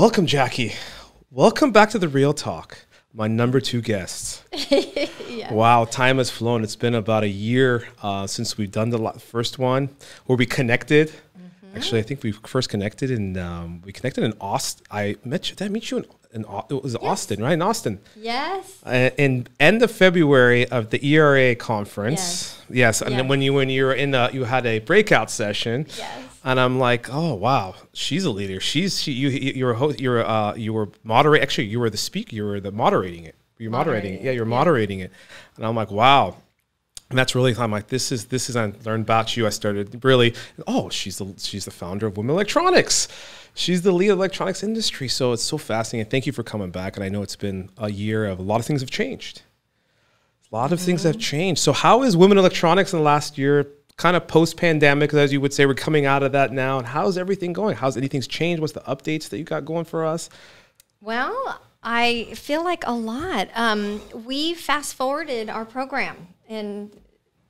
Welcome, Jackie. Welcome back to the Real Talk. My number two guest. Yeah. Wow, time has flown. It's been about a year uh, since we've done the first one where we connected. Mm-hmm. Actually, I think we first connected in um, we connected in Austin. I met you. Did I meet you in, in it was Austin, right? In Austin. Yes. Uh, in end of February of the ERA conference. Yes, yes. and then when you when you were in a, you had a breakout session. Yes. And I'm like, oh wow, she's a leader. She's she, you you were a host, you were uh, you were moderate. Actually, you were the speaker. You were the moderating it. You're moderating. it. Moderating Yeah, you're yeah. moderating it. And I'm like, wow. And that's really I'm like, this is this is I learned about you. I started really. Oh, she's the she's the founder of Women Electronics. She's the lead of the electronics industry. So it's so fascinating. Thank you for coming back. And I know it's been a year of a lot of things have changed. A lot of things have changed. So how is women electronics in the last year, kind of post pandemic, as you would say, we're coming out of that now. And how's everything going? How's anything's changed? What's the updates that you got going for us? Well, I feel like a lot. Um, we fast forwarded our program in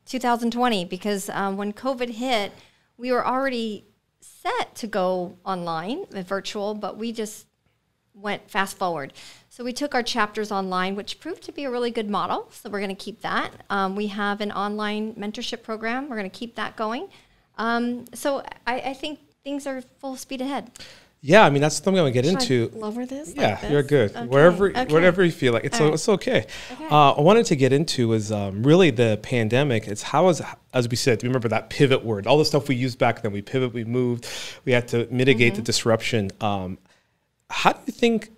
2020 because um, when COVID hit, we were already set to go online, uh, virtual, but we just went fast forward. So we took our chapters online, which proved to be a really good model. So we're going to keep that. Um, we have an online mentorship program. We're going to keep that going. Um, so I, I think things are full speed ahead. Yeah, I mean that's something I'm gonna get Should I into. lower this. Yeah, like you're good. Okay, Wherever, okay. whatever you feel like, it's right. it's okay. Okay. Uh, I wanted to get into is um, really the pandemic. It's how is as we said. Remember that pivot word? All the stuff we used back then. We pivot. We moved. We had to mitigate Mm-hmm. the disruption. Um, how do you think?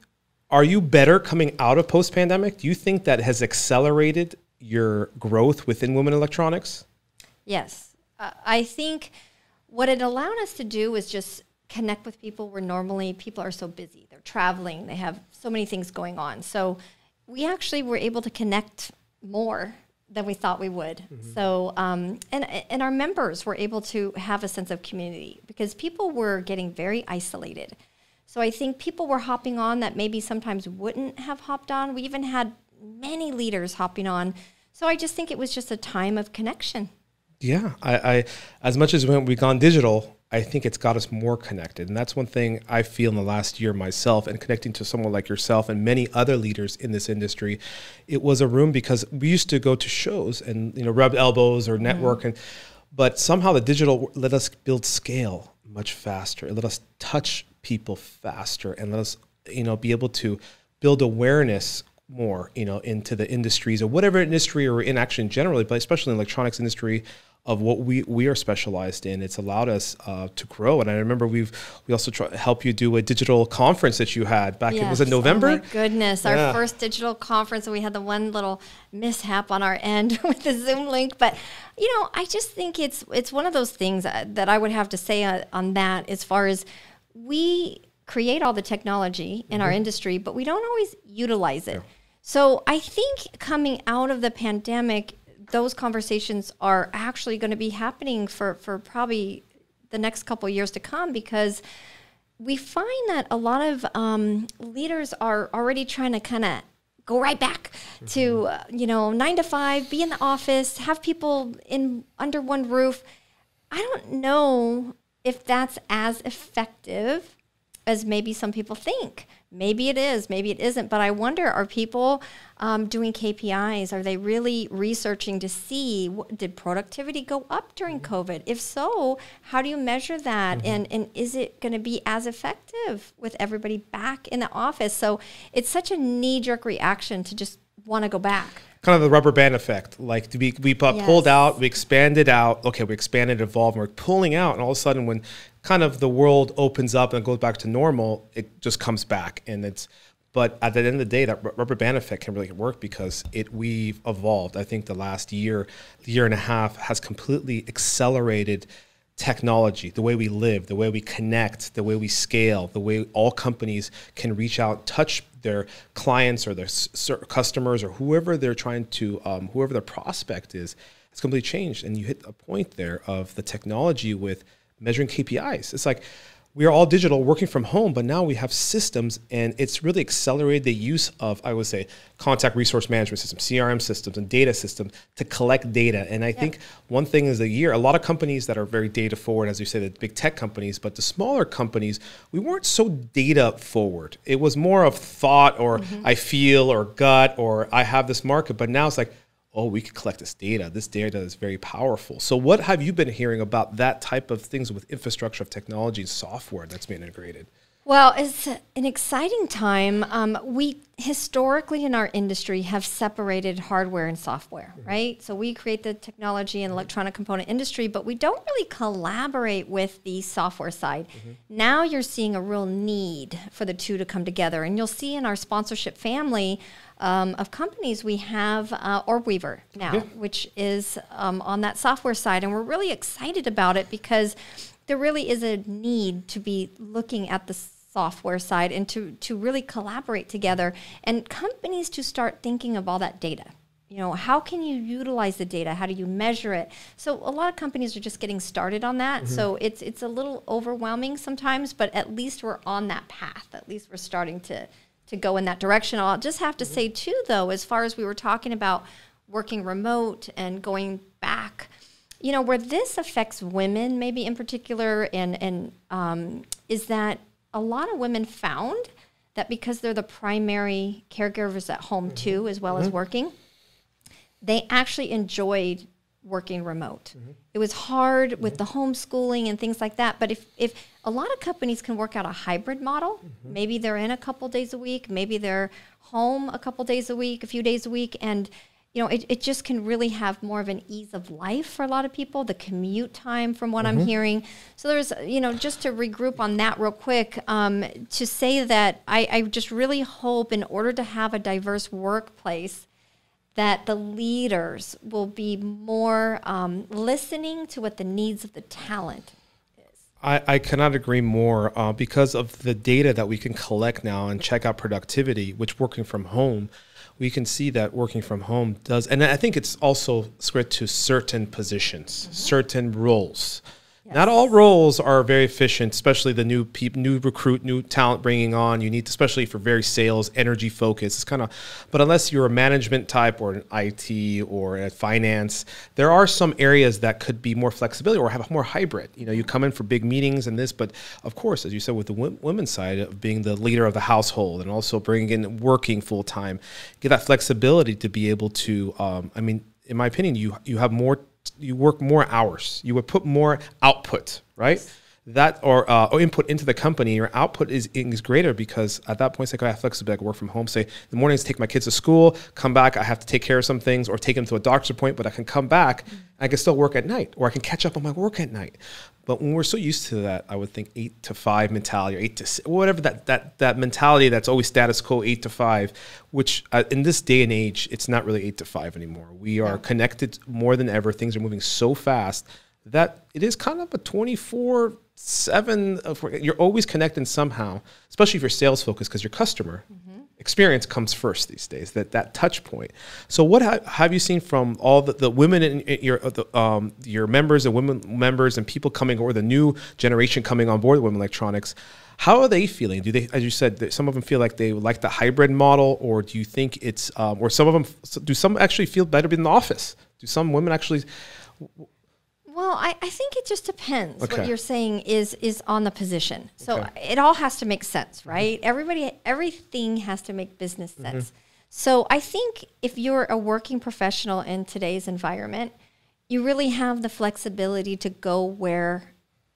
Are you better coming out of post pandemic? Do you think that has accelerated your growth within women electronics? Yes. Uh, I think what it allowed us to do was just connect with people where normally people are so busy. They're traveling, they have so many things going on. So we actually were able to connect more than we thought we would. So, um, and, and our members were able to have a sense of community because people were getting very isolated. So I think people were hopping on that maybe sometimes wouldn't have hopped on. We even had many leaders hopping on. So I just think it was just a time of connection. Yeah, I, I as much as when we've gone digital, I think it's got us more connected, and that's one thing I feel in the last year myself, and connecting to someone like yourself and many other leaders in this industry. It was a room because we used to go to shows and you know rub elbows or mm-hmm. network, and but somehow the digital let us build scale much faster. It let us touch people faster, and let us you know be able to build awareness more, you know, into the industries or whatever industry or in action generally, but especially in the electronics industry of what we, we are specialized in. It's allowed us uh, to grow. And I remember we've we also try help you do a digital conference that you had back in was it Yes. November? Oh my goodness, our first digital conference, and we had the one little mishap on our end with the Zoom link. But you know, I just think it's it's one of those things uh, that I would have to say uh, on that as far as we create all the technology in our Mm-hmm. industry, but we don't always utilize it. So I think coming out of the pandemic, those conversations are actually going to be happening for for probably the next couple of years to come because we find that a lot of um, leaders are already trying to kind of go right back to uh, you know nine to five, be in the office, have people in under one roof. I don't know if that's as effective as maybe some people think. Maybe it is, maybe it isn't. But I wonder: Are people um, doing KPIs? Are they really researching to see what, did productivity go up during COVID? If so, how do you measure that? And and is it going to be as effective with everybody back in the office? So it's such a knee jerk reaction to just want to go back. Kind of the rubber band effect. Like to be, we pu- pulled out, we expanded out. Okay, we expanded, evolved, and we're pulling out, and all of a sudden, when kind of the world opens up and goes back to normal, it just comes back, and it's. But at the end of the day, that rubber band effect can really work because it we've evolved. I think the last year, year and a half has completely accelerated technology, the way we live, the way we connect, the way we scale, the way all companies can reach out, touch their clients or their customers or whoever they're trying to, um, whoever their prospect is, it's completely changed. And you hit a point there of the technology with measuring KPIs. It's like we are all digital working from home, but now we have systems and it's really accelerated the use of, I would say, contact resource management systems, CRM systems, and data systems to collect data. And I yeah. think one thing is a year, a lot of companies that are very data forward, as you say, the big tech companies, but the smaller companies, we weren't so data forward. It was more of thought or mm-hmm. I feel or gut or I have this market. But now it's like, oh, we could collect this data. This data is very powerful. So, what have you been hearing about that type of things with infrastructure of technology and software that's being integrated? Well, it's an exciting time. Um, we historically in our industry have separated hardware and software, mm-hmm. right? So we create the technology and electronic component industry, but we don't really collaborate with the software side. Mm-hmm. Now you're seeing a real need for the two to come together. And you'll see in our sponsorship family um, of companies, we have uh, OrbWeaver now, yeah. which is um, on that software side. And we're really excited about it because there really is a need to be looking at the software side and to, to really collaborate together and companies to start thinking of all that data you know how can you utilize the data how do you measure it so a lot of companies are just getting started on that mm-hmm. so it's it's a little overwhelming sometimes but at least we're on that path at least we're starting to to go in that direction. I'll just have to mm-hmm. say too, though, as far as we were talking about working remote and going back, you know, where this affects women, maybe in particular, and and um, is that a lot of women found that because they're the primary caregivers at home mm-hmm. too, as well mm-hmm. as working, they actually enjoyed working remote. Mm-hmm. It was hard with the homeschooling and things like that. But if, if a lot of companies can work out a hybrid model, mm-hmm. maybe they're in a couple days a week, maybe they're home a couple days a week, a few days a week, and you know, it, it just can really have more of an ease of life for a lot of people, the commute time from what mm-hmm. I'm hearing. So there's, you know, just to regroup on that real quick, um, to say that I, I just really hope in order to have a diverse workplace, that the leaders will be more um, listening to what the needs of the talent is. I, I cannot agree more uh, because of the data that we can collect now and check out productivity, which working from home, we can see that working from home does. And I think it's also spread to certain positions, mm-hmm. certain roles. Not all roles are very efficient, especially the new new recruit, new talent bringing on. You need, especially for very sales, energy focus. It's kind of, but unless you're a management type or an IT or a finance, there are some areas that could be more flexibility or have a more hybrid. You know, you come in for big meetings and this, but of course, as you said, with the women's side of being the leader of the household and also bringing in working full time, get that flexibility to be able to. Um, I mean, in my opinion, you you have more you work more hours. You would put more output, right? That or, uh, or input into the company, your output is, is greater because at that point, it's like I have flexibility. I can work from home. Say the mornings, take my kids to school, come back. I have to take care of some things or take them to a doctor's appointment, but I can come back. I can still work at night, or I can catch up on my work at night. But when we're so used to that, I would think eight to five mentality or eight to six, whatever that that that mentality that's always status quo eight to five, which uh, in this day and age, it's not really eight to five anymore. We are yeah. connected more than ever. Things are moving so fast that it is kind of a twenty four seven. You're always connected somehow, especially if you're sales focused because your customer. Mm-hmm experience comes first these days that that touch point. So what ha- have you seen from all the, the women in, in your uh, the, um, your members and women members and people coming or the new generation coming on board with women electronics how are they feeling? Do they as you said some of them feel like they like the hybrid model or do you think it's um, or some of them do some actually feel better in the office? Do some women actually well, I, I think it just depends. Okay. What you're saying is is on the position. So okay. it all has to make sense, mm-hmm. right? Mm-hmm. Everybody, everything has to make business mm-hmm. sense. Mm-hmm. So I think if you're a working professional in today's environment, you really have the flexibility to go where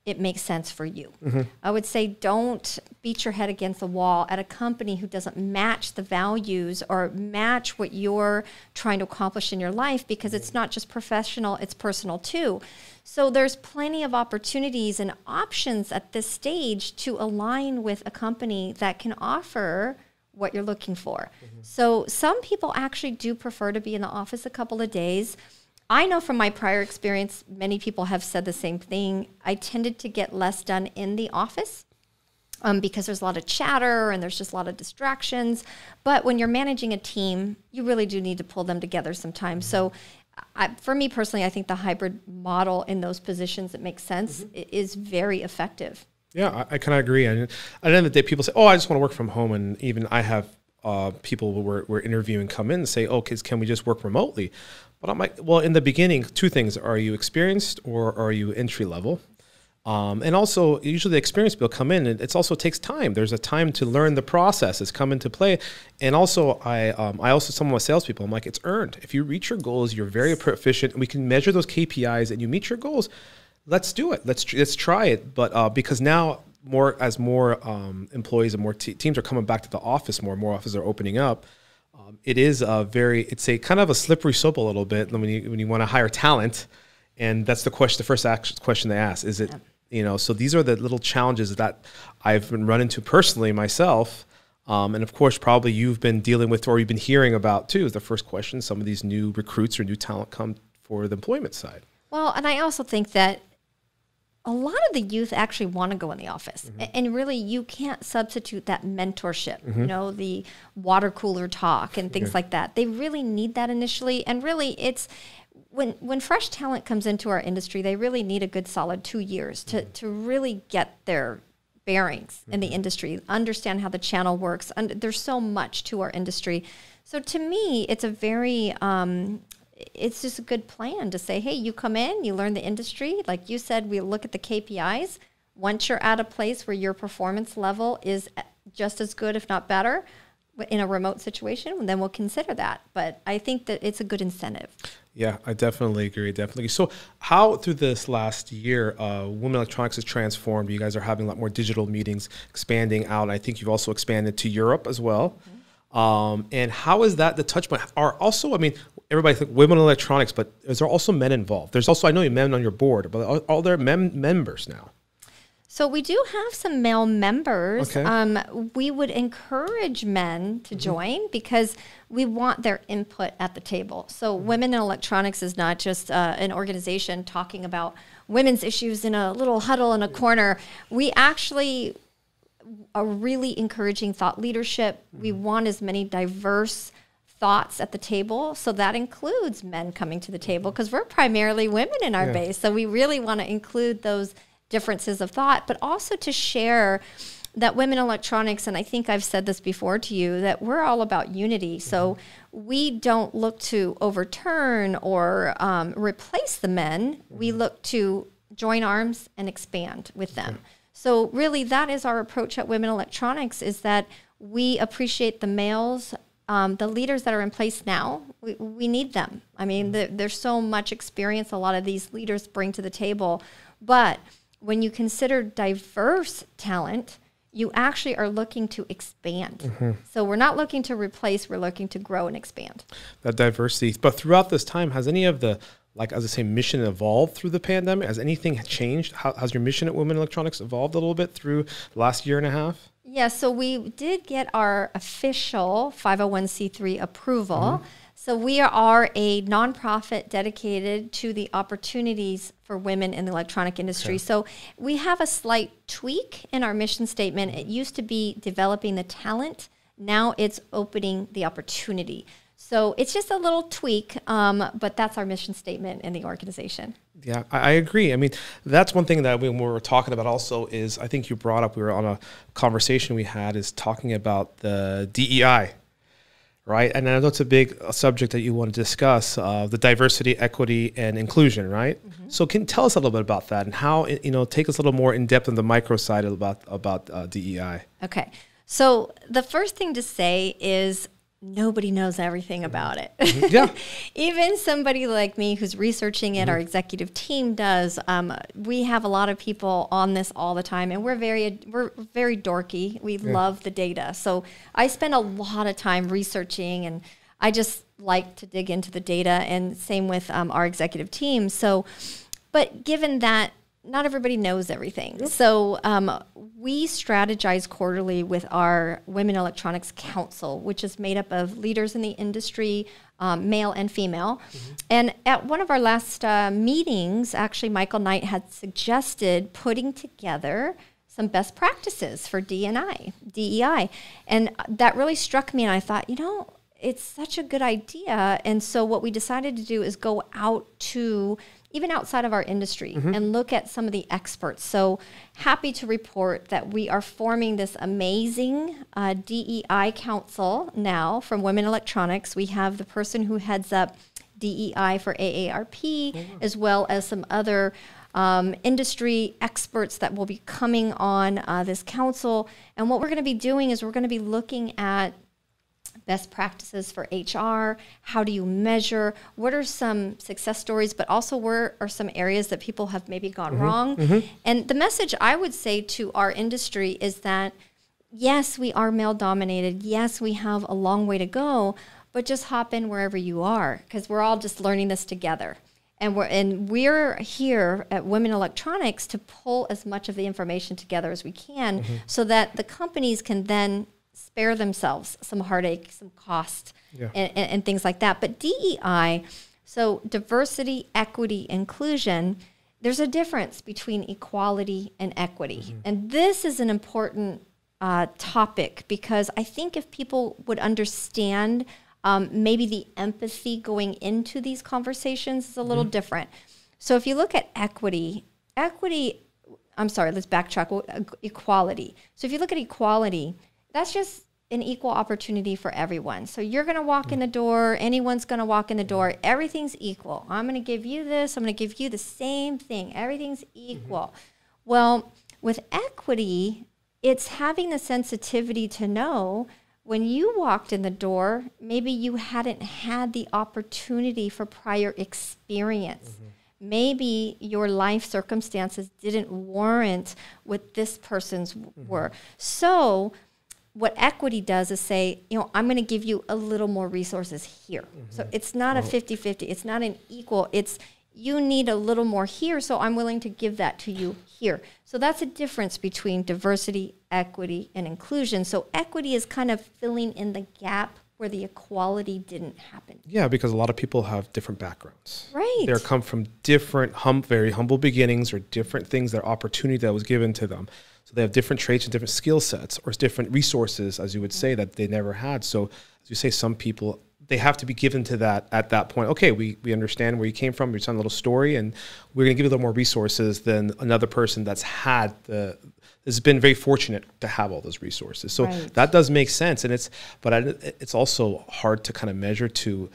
it makes sense for you. Mm-hmm. I would say don't beat your head against the wall at a company who doesn't match the values or match what you're trying to accomplish in your life because it's not just professional, it's personal too. So there's plenty of opportunities and options at this stage to align with a company that can offer what you're looking for. Mm-hmm. So some people actually do prefer to be in the office a couple of days I know from my prior experience, many people have said the same thing. I tended to get less done in the office um, because there's a lot of chatter and there's just a lot of distractions. But when you're managing a team, you really do need to pull them together sometimes. So, I, for me personally, I think the hybrid model in those positions that makes sense mm-hmm. is very effective. Yeah, I, I kind of agree. And at the end of the day, people say, "Oh, I just want to work from home," and even I have uh, people we're, we're interviewing come in and say, "Oh, kids, can we just work remotely?" But I'm like, well, in the beginning, two things: are you experienced or are you entry level? Um, and also, usually the experienced people come in, and it also takes time. There's a time to learn the processes come into play. And also, I um, I also some of my salespeople, I'm like, it's earned. If you reach your goals, you're very proficient. We can measure those KPIs, and you meet your goals. Let's do it. Let's let's try it. But uh, because now more as more um, employees and more teams are coming back to the office, more more offices are opening up. Um, it is a very it's a kind of a slippery slope a little bit when you when you want to hire talent, and that's the question. The first question they ask is it you know. So these are the little challenges that I've been run into personally myself. Um, and of course, probably you've been dealing with or you've been hearing about too. Is the first question some of these new recruits or new talent come for the employment side? Well, and I also think that a lot of the youth actually want to go in the office mm-hmm. and really you can't substitute that mentorship mm-hmm. you know the water cooler talk and things yeah. like that they really need that initially and really it's when when fresh talent comes into our industry they really need a good solid two years to, mm-hmm. to really get their bearings in the mm-hmm. industry understand how the channel works and there's so much to our industry so to me it's a very um, it's just a good plan to say, hey, you come in, you learn the industry. Like you said, we look at the KPIs. Once you're at a place where your performance level is just as good, if not better, in a remote situation, then we'll consider that. But I think that it's a good incentive. Yeah, I definitely agree. Definitely. So, how through this last year, uh, Women Electronics has transformed? You guys are having a lot more digital meetings, expanding out. I think you've also expanded to Europe as well. Mm-hmm. Um, and how is that the touch point? Are also, I mean, everybody think women in electronics, but is there also men involved? There's also I know you men on your board, but are, are there men members now? So we do have some male members. Okay. Um, we would encourage men to mm-hmm. join because we want their input at the table. So mm-hmm. Women in Electronics is not just uh, an organization talking about women's issues in a little huddle in a corner. We actually are really encouraging thought leadership. Mm-hmm. We want as many diverse thoughts at the table. So that includes men coming to the table because we're primarily women in our yeah. base. So we really want to include those differences of thought, but also to share that women electronics, and I think I've said this before to you, that we're all about unity. So mm-hmm. we don't look to overturn or um, replace the men. We mm-hmm. look to join arms and expand with them. So really, that is our approach at Women Electronics: is that we appreciate the males um, the leaders that are in place now, we, we need them. I mean, the, there's so much experience a lot of these leaders bring to the table. But when you consider diverse talent, you actually are looking to expand. Mm-hmm. So we're not looking to replace, we're looking to grow and expand. That diversity. But throughout this time, has any of the, like as I say, mission evolved through the pandemic? Has anything changed? How, has your mission at Women Electronics evolved a little bit through the last year and a half? Yeah, so we did get our official 501c3 approval. Mm-hmm. So we are a nonprofit dedicated to the opportunities for women in the electronic industry. Okay. So we have a slight tweak in our mission statement. It used to be developing the talent. Now it's opening the opportunity. So it's just a little tweak, um, but that's our mission statement in the organization. Yeah, I, agree. I mean, that's one thing that we, we were talking about also is I think you brought up, we were on a conversation we had, is talking about the DEI, right? And I know it's a big subject that you want to discuss, uh, the diversity, equity, and inclusion, right? Mm-hmm. So can you tell us a little bit about that and how, you know, take us a little more in depth on the micro side about, about uh, DEI. Okay. So the first thing to say is nobody knows everything about it. Mm-hmm. Yeah. Even somebody like me who's researching it, mm-hmm. our executive team does. Um, we have a lot of people on this all the time, and we're very we're very dorky. We yeah. love the data, so I spend a lot of time researching, and I just like to dig into the data. And same with um, our executive team. So, but given that not everybody knows everything. Yep. So um, we strategize quarterly with our Women Electronics Council, which is made up of leaders in the industry, um, male and female. Mm-hmm. And at one of our last uh, meetings, actually, Michael Knight had suggested putting together some best practices for DNI, DEI. And that really struck me, and I thought, you know, it's such a good idea. And so what we decided to do is go out to even outside of our industry mm-hmm. and look at some of the experts. So happy to report that we are forming this amazing uh, DEI council now from Women Electronics. We have the person who heads up DEI for AARP, mm-hmm. as well as some other um, industry experts that will be coming on uh, this council. And what we're going to be doing is we're going to be looking at best practices for HR? How do you measure? What are some success stories, but also where are some areas that people have maybe gone mm-hmm. wrong? Mm-hmm. And the message I would say to our industry is that yes, we are male dominated. Yes, we have a long way to go, but just hop in wherever you are because we're all just learning this together. And we're and we're here at Women Electronics to pull as much of the information together as we can mm-hmm. so that the companies can then spare themselves some heartache, some cost, yeah. and, and, and, things like that. But DEI, so diversity, equity, inclusion, there's a difference between equality and equity. Mm-hmm. And this is an important uh, topic because I think if people would understand um, maybe the empathy going into these conversations is a little mm-hmm. different. So if you look at equity, equity, I'm sorry, let's backtrack. Equality. So if you look at equality, that's just an equal opportunity for everyone. So you're going to walk in the door, anyone's going to walk in the door, everything's equal. I'm going to give you this, I'm going to give you the same thing. Everything's equal. Mm-hmm. Well, with equity, it's having the sensitivity to know when you walked in the door, maybe you hadn't had the opportunity for prior experience. Mm-hmm. Maybe your life circumstances didn't warrant what this person's mm-hmm. were. So, what equity does is say, you know, I'm going to give you a little more resources here. Mm-hmm. So it's not a 50 50, it's not an equal, it's you need a little more here, so I'm willing to give that to you here. So that's a difference between diversity, equity, and inclusion. So equity is kind of filling in the gap where the equality didn't happen. Yeah, because a lot of people have different backgrounds. Right. They come from different, hum, very humble beginnings or different things, that opportunity that was given to them. So they have different traits and different skill sets or different resources, as you would say, that they never had. So as you say, some people they have to be given to that at that point. Okay, we, we understand where you came from. You're telling a little story, and we're going to give you a little more resources than another person that's had the has been very fortunate to have all those resources. So right. that does make sense, and it's but I, it's also hard to kind of measure to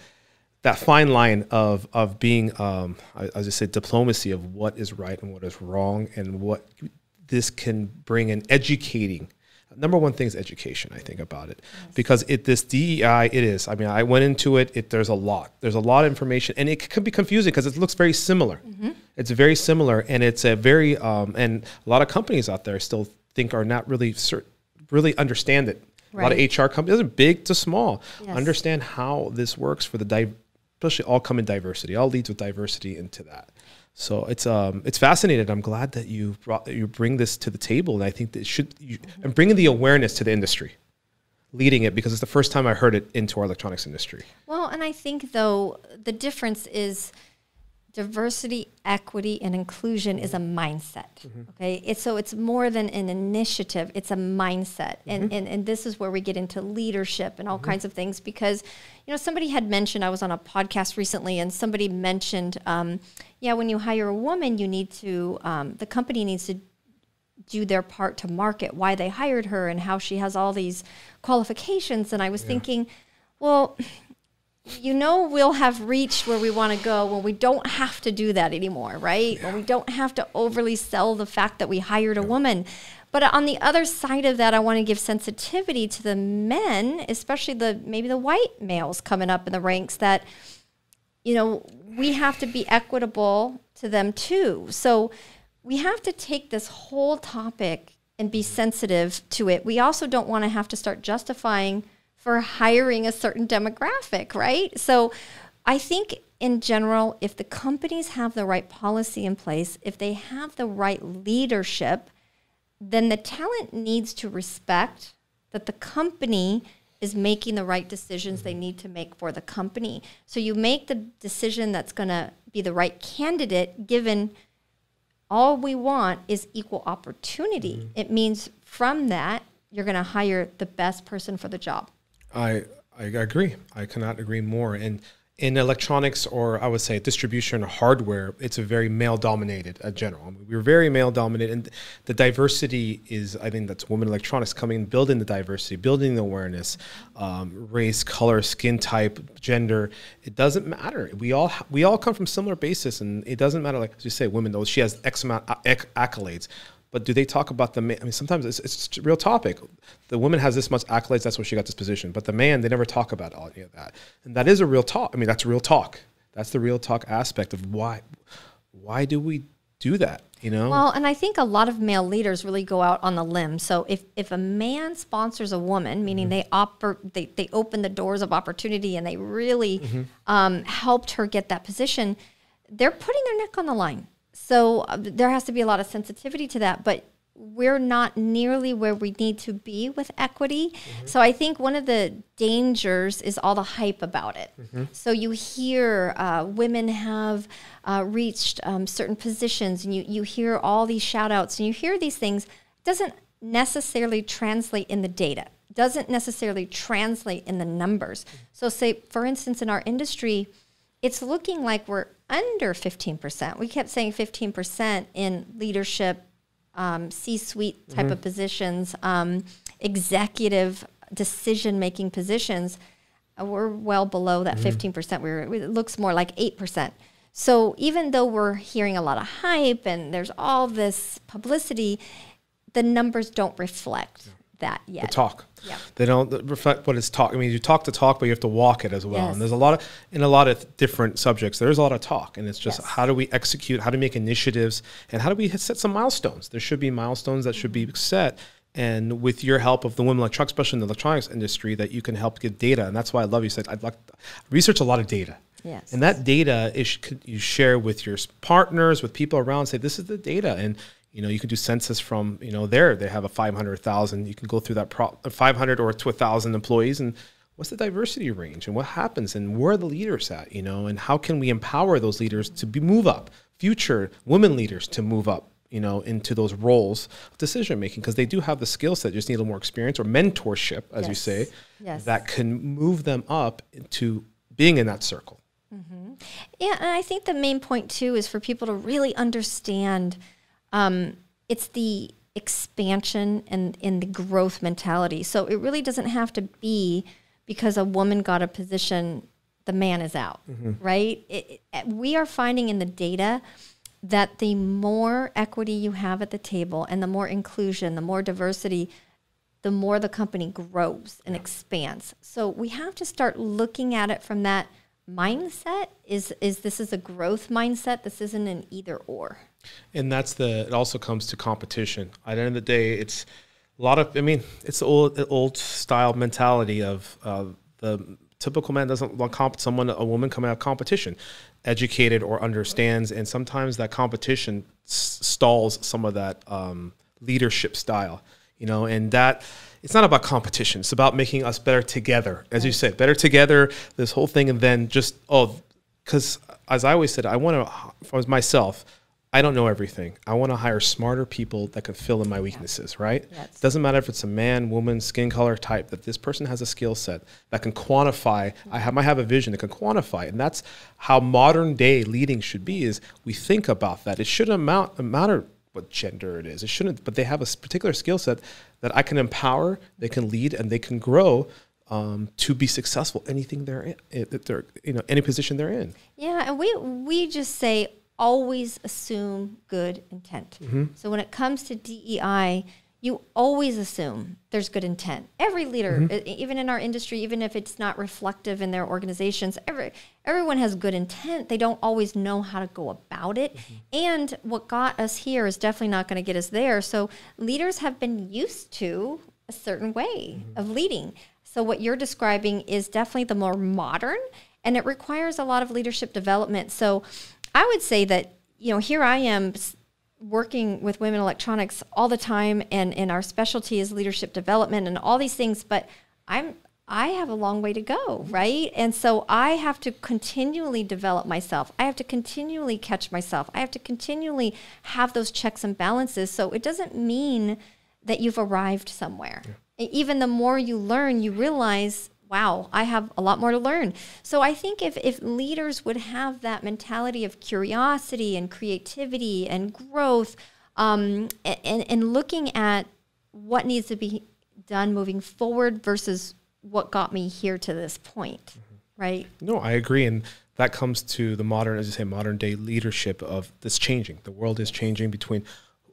that fine line of of being, um, as I said, diplomacy of what is right and what is wrong, and what this can bring in educating number one thing is education i think about it yes. because it this dei it is i mean i went into it, it there's a lot there's a lot of information and it can be confusing because it looks very similar mm-hmm. it's very similar and it's a very um, and a lot of companies out there still think are not really cert- really understand it right. a lot of hr companies big to small yes. understand how this works for the di- especially all come in diversity all leads with diversity into that so it's um it's fascinating. I'm glad that you brought you bring this to the table, and I think that should you, and bringing the awareness to the industry, leading it because it's the first time I heard it into our electronics industry. Well, and I think though the difference is diversity, equity, and inclusion is a mindset. Mm-hmm. Okay, it's so it's more than an initiative; it's a mindset, mm-hmm. and, and and this is where we get into leadership and all mm-hmm. kinds of things. Because you know, somebody had mentioned I was on a podcast recently, and somebody mentioned, um, yeah, when you hire a woman, you need to um, the company needs to do their part to market why they hired her and how she has all these qualifications. And I was yeah. thinking, well you know we'll have reached where we want to go when we don't have to do that anymore, right? Yeah. When we don't have to overly sell the fact that we hired a woman. But on the other side of that, I want to give sensitivity to the men, especially the maybe the white males coming up in the ranks that you know, we have to be equitable to them too. So we have to take this whole topic and be sensitive to it. We also don't want to have to start justifying for hiring a certain demographic, right? So I think in general, if the companies have the right policy in place, if they have the right leadership, then the talent needs to respect that the company is making the right decisions they need to make for the company. So you make the decision that's going to be the right candidate given all we want is equal opportunity. Mm-hmm. It means from that you're going to hire the best person for the job. I I agree. I cannot agree more. And in electronics, or I would say distribution hardware, it's a very male dominated in general. I mean, we're very male dominated, and the diversity is, I think, that's women electronics coming, building the diversity, building the awareness, um, race, color, skin type, gender. It doesn't matter. We all we all come from similar basis, and it doesn't matter. Like as you say, women though she has X amount of accolades. But do they talk about the man? I mean, sometimes it's, it's a real topic. The woman has this much accolades, that's why she got this position. But the man, they never talk about all of that. And that is a real talk. I mean, that's real talk. That's the real talk aspect of why why do we do that? You know? Well, and I think a lot of male leaders really go out on the limb. So if, if a man sponsors a woman, meaning mm-hmm. they, oper- they they open the doors of opportunity and they really mm-hmm. um, helped her get that position, they're putting their neck on the line. So uh, there has to be a lot of sensitivity to that, but we're not nearly where we need to be with equity. Mm-hmm. So I think one of the dangers is all the hype about it. Mm-hmm. So you hear uh, women have uh, reached um, certain positions, and you you hear all these shout outs, and you hear these things. It doesn't necessarily translate in the data. Doesn't necessarily translate in the numbers. Mm-hmm. So say, for instance, in our industry, it's looking like we're under 15%. We kept saying 15% in leadership, um, C suite type mm-hmm. of positions, um, executive decision making positions. Uh, we're well below that mm-hmm. 15%. We're, it looks more like 8%. So even though we're hearing a lot of hype and there's all this publicity, the numbers don't reflect that yet. The talk. Yeah. They don't reflect what it's talk. I mean, you talk the talk, but you have to walk it as well. Yes. And there's a lot of in a lot of different subjects. There's a lot of talk, and it's just yes. how do we execute, how to make initiatives, and how do we set some milestones. There should be milestones that should be mm-hmm. set. And with your help of the women electronics, especially in the electronics industry, that you can help get data. And that's why I love you said I'd like research a lot of data. Yes. And that data is you share with your partners, with people around. Say this is the data, and you know, you can do census from, you know, there they have a 500,000. You can go through that pro- 500 or to 1,000 employees and what's the diversity range and what happens and where are the leaders at, you know, and how can we empower those leaders to be, move up, future women leaders to move up, you know, into those roles of decision making because they do have the skill set, just need a little more experience or mentorship, as yes. you say, yes. that can move them up to being in that circle. Mm-hmm. Yeah, and I think the main point too is for people to really understand – um, it's the expansion and in the growth mentality. So it really doesn't have to be because a woman got a position, the man is out, mm-hmm. right? It, it, we are finding in the data that the more equity you have at the table and the more inclusion, the more diversity, the more the company grows and expands. So we have to start looking at it from that mindset is is this is a growth mindset this isn't an either or and that's the it also comes to competition at the end of the day it's a lot of i mean it's the old old style mentality of uh, the typical man doesn't want comp- someone a woman coming out of competition educated or understands and sometimes that competition s- stalls some of that um, leadership style you know and that it's not about competition. It's about making us better together, as you said, better together. This whole thing, and then just oh, because as I always said, I want to for myself. I don't know everything. I want to hire smarter people that can fill in my weaknesses, right? Yes. Doesn't matter if it's a man, woman, skin color, type, that this person has a skill set that can quantify. I have, might have a vision that can quantify. And that's how modern day leading should be is we think about that. It shouldn't amount, matter what gender it is. It shouldn't, but they have a particular skill set that I can empower, they can lead, and they can grow um, to be successful. Anything they're in, they're you know any position they're in. Yeah, and we we just say always assume good intent. Mm-hmm. So when it comes to DEI, you always assume there's good intent. Every leader, mm-hmm. even in our industry, even if it's not reflective in their organizations, every everyone has good intent. They don't always know how to go about it. Mm-hmm. And what got us here is definitely not going to get us there. So leaders have been used to a certain way mm-hmm. of leading. So what you're describing is definitely the more modern and it requires a lot of leadership development. So I would say that, you know, here I am working with women electronics all the time and, and our specialty is leadership development and all these things but i'm i have a long way to go right? And so i have to continually develop myself. I have to continually catch myself. I have to continually have those checks and balances. So it doesn't mean that you've arrived somewhere. Yeah. even the more you learn you realize wow, I have a lot more to learn. So I think if, if leaders would have that mentality of curiosity and creativity and growth, um, and, and looking at what needs to be done moving forward versus what got me here to this point, mm-hmm. right? No, I agree. And that comes to the modern, as you say, modern day leadership of this changing. The world is changing between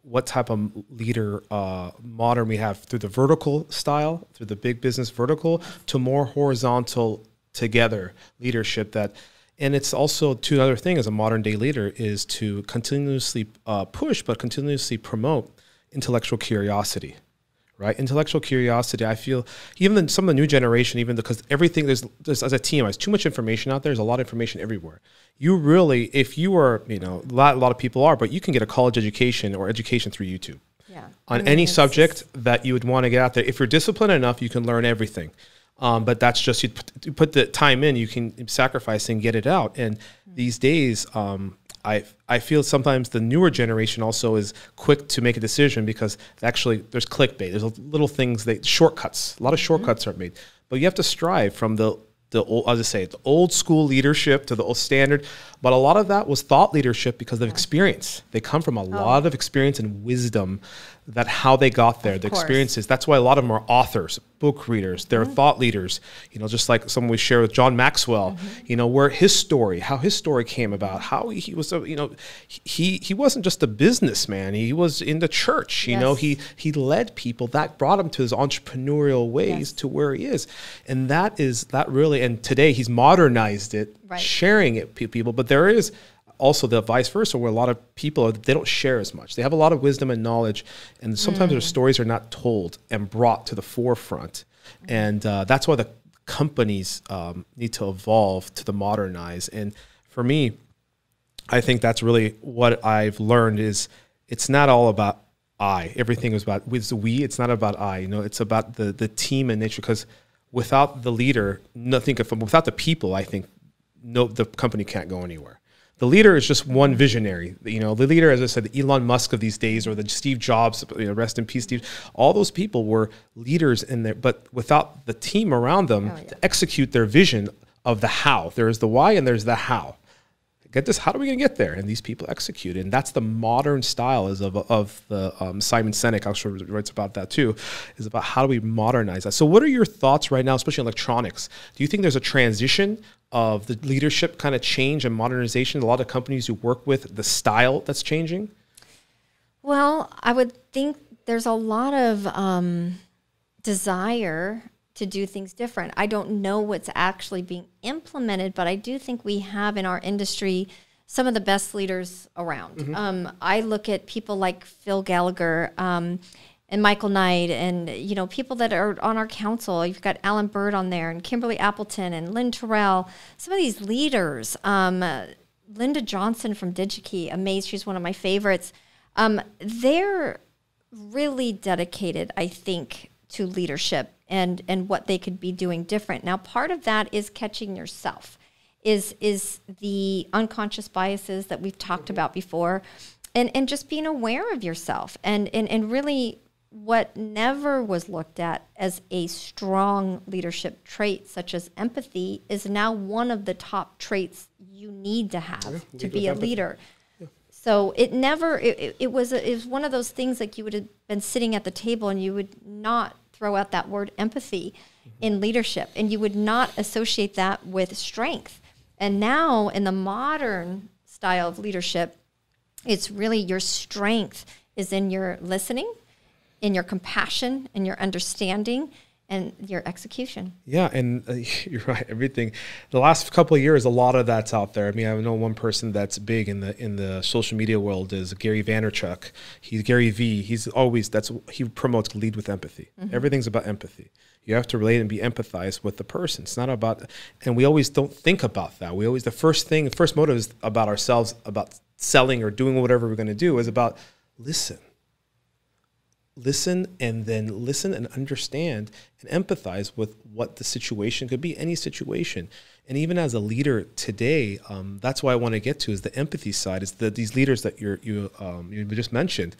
what type of leader uh, modern we have through the vertical style, through the big business vertical, to more horizontal together leadership that and it's also to another thing as a modern day leader is to continuously uh, push but continuously promote intellectual curiosity right? Intellectual curiosity. I feel even some of the new generation, even because everything there's, there's as a team, there's too much information out there. There's a lot of information everywhere. You really, if you are, you know, a lot, a lot of people are, but you can get a college education or education through YouTube. Yeah. On I mean, any subject that you would want to get out there. If you're disciplined enough, you can learn everything. Um, but that's just you put, you put, the time in, you can sacrifice and get it out. And mm-hmm. these days, um, I I feel sometimes the newer generation also is quick to make a decision because actually there's clickbait. There's little things that shortcuts. A lot of mm-hmm. shortcuts mm-hmm. are made, but you have to strive from the the old, as I say, the old school leadership to the old standard. But a lot of that was thought leadership because of experience. They come from a oh. lot of experience and wisdom that how they got there, of the course. experiences. That's why a lot of them are authors, book readers, they're mm-hmm. thought leaders. You know, just like someone we share with John Maxwell. Mm-hmm. You know, where his story, how his story came about, how he was. A, You know, he he wasn't just a businessman. He was in the church. You yes. know, he he led people that brought him to his entrepreneurial ways yes. to where he is, and that is that really. And today he's modernized it, right. sharing it people. But there is also the vice versa, where a lot of people they don't share as much. They have a lot of wisdom and knowledge, and sometimes mm. their stories are not told and brought to the forefront. And uh, that's why the companies um, need to evolve to the modernize. And for me, I think that's really what I've learned is it's not all about I. Everything is about with we. It's not about I. You know, it's about the the team and nature. Because without the leader, nothing. Without the people, I think no, the company can't go anywhere the leader is just one visionary. You know, the leader, as I said, the Elon Musk of these days, or the Steve Jobs, you know, rest in peace, Steve. All those people were leaders in there, but without the team around them oh, yeah. to execute their vision of the how. There is the why and there's the how. Get this? How are we going to get there? And these people execute, and that's the modern style is of, of the um, Simon Sinek. I'm sure writes about that too. Is about how do we modernize that. So, what are your thoughts right now, especially electronics? Do you think there's a transition of the leadership kind of change and modernization? A lot of companies you work with, the style that's changing? Well, I would think there's a lot of um, desire to do things different. I don't know what's actually being implemented, but I do think we have in our industry some of the best leaders around. Mm-hmm. Um, I look at people like Phil Gallagher. Um, and Michael Knight and you know people that are on our council. You've got Alan Bird on there and Kimberly Appleton and Lynn Terrell. Some of these leaders. Um, uh, Linda Johnson from DigiKey, amazed. She's one of my favorites. Um, they're really dedicated, I think, to leadership and and what they could be doing different. Now, part of that is catching yourself. Is is the unconscious biases that we've talked mm-hmm. about before, and and just being aware of yourself and and and really what never was looked at as a strong leadership trait, such as empathy, is now one of the top traits you need to have yeah, to be a empathy. leader. So it never, it, it, was a, it was one of those things like you would have been sitting at the table and you would not throw out that word empathy mm-hmm. in leadership and you would not associate that with strength. And now in the modern style of leadership, it's really your strength is in your listening in your compassion and your understanding and your execution. Yeah, and uh, you're right. Everything. The last couple of years, a lot of that's out there. I mean, I know one person that's big in the in the social media world is Gary Vaynerchuk. He's Gary V. He's always that's he promotes lead with empathy. Mm-hmm. Everything's about empathy. You have to relate and be empathized with the person. It's not about, and we always don't think about that. We always the first thing, the first motive is about ourselves, about selling or doing whatever we're going to do, is about listen listen and then listen and understand and empathize with what the situation could be any situation and even as a leader today um, that's why i want to get to is the empathy side is that these leaders that you're, you um, you just mentioned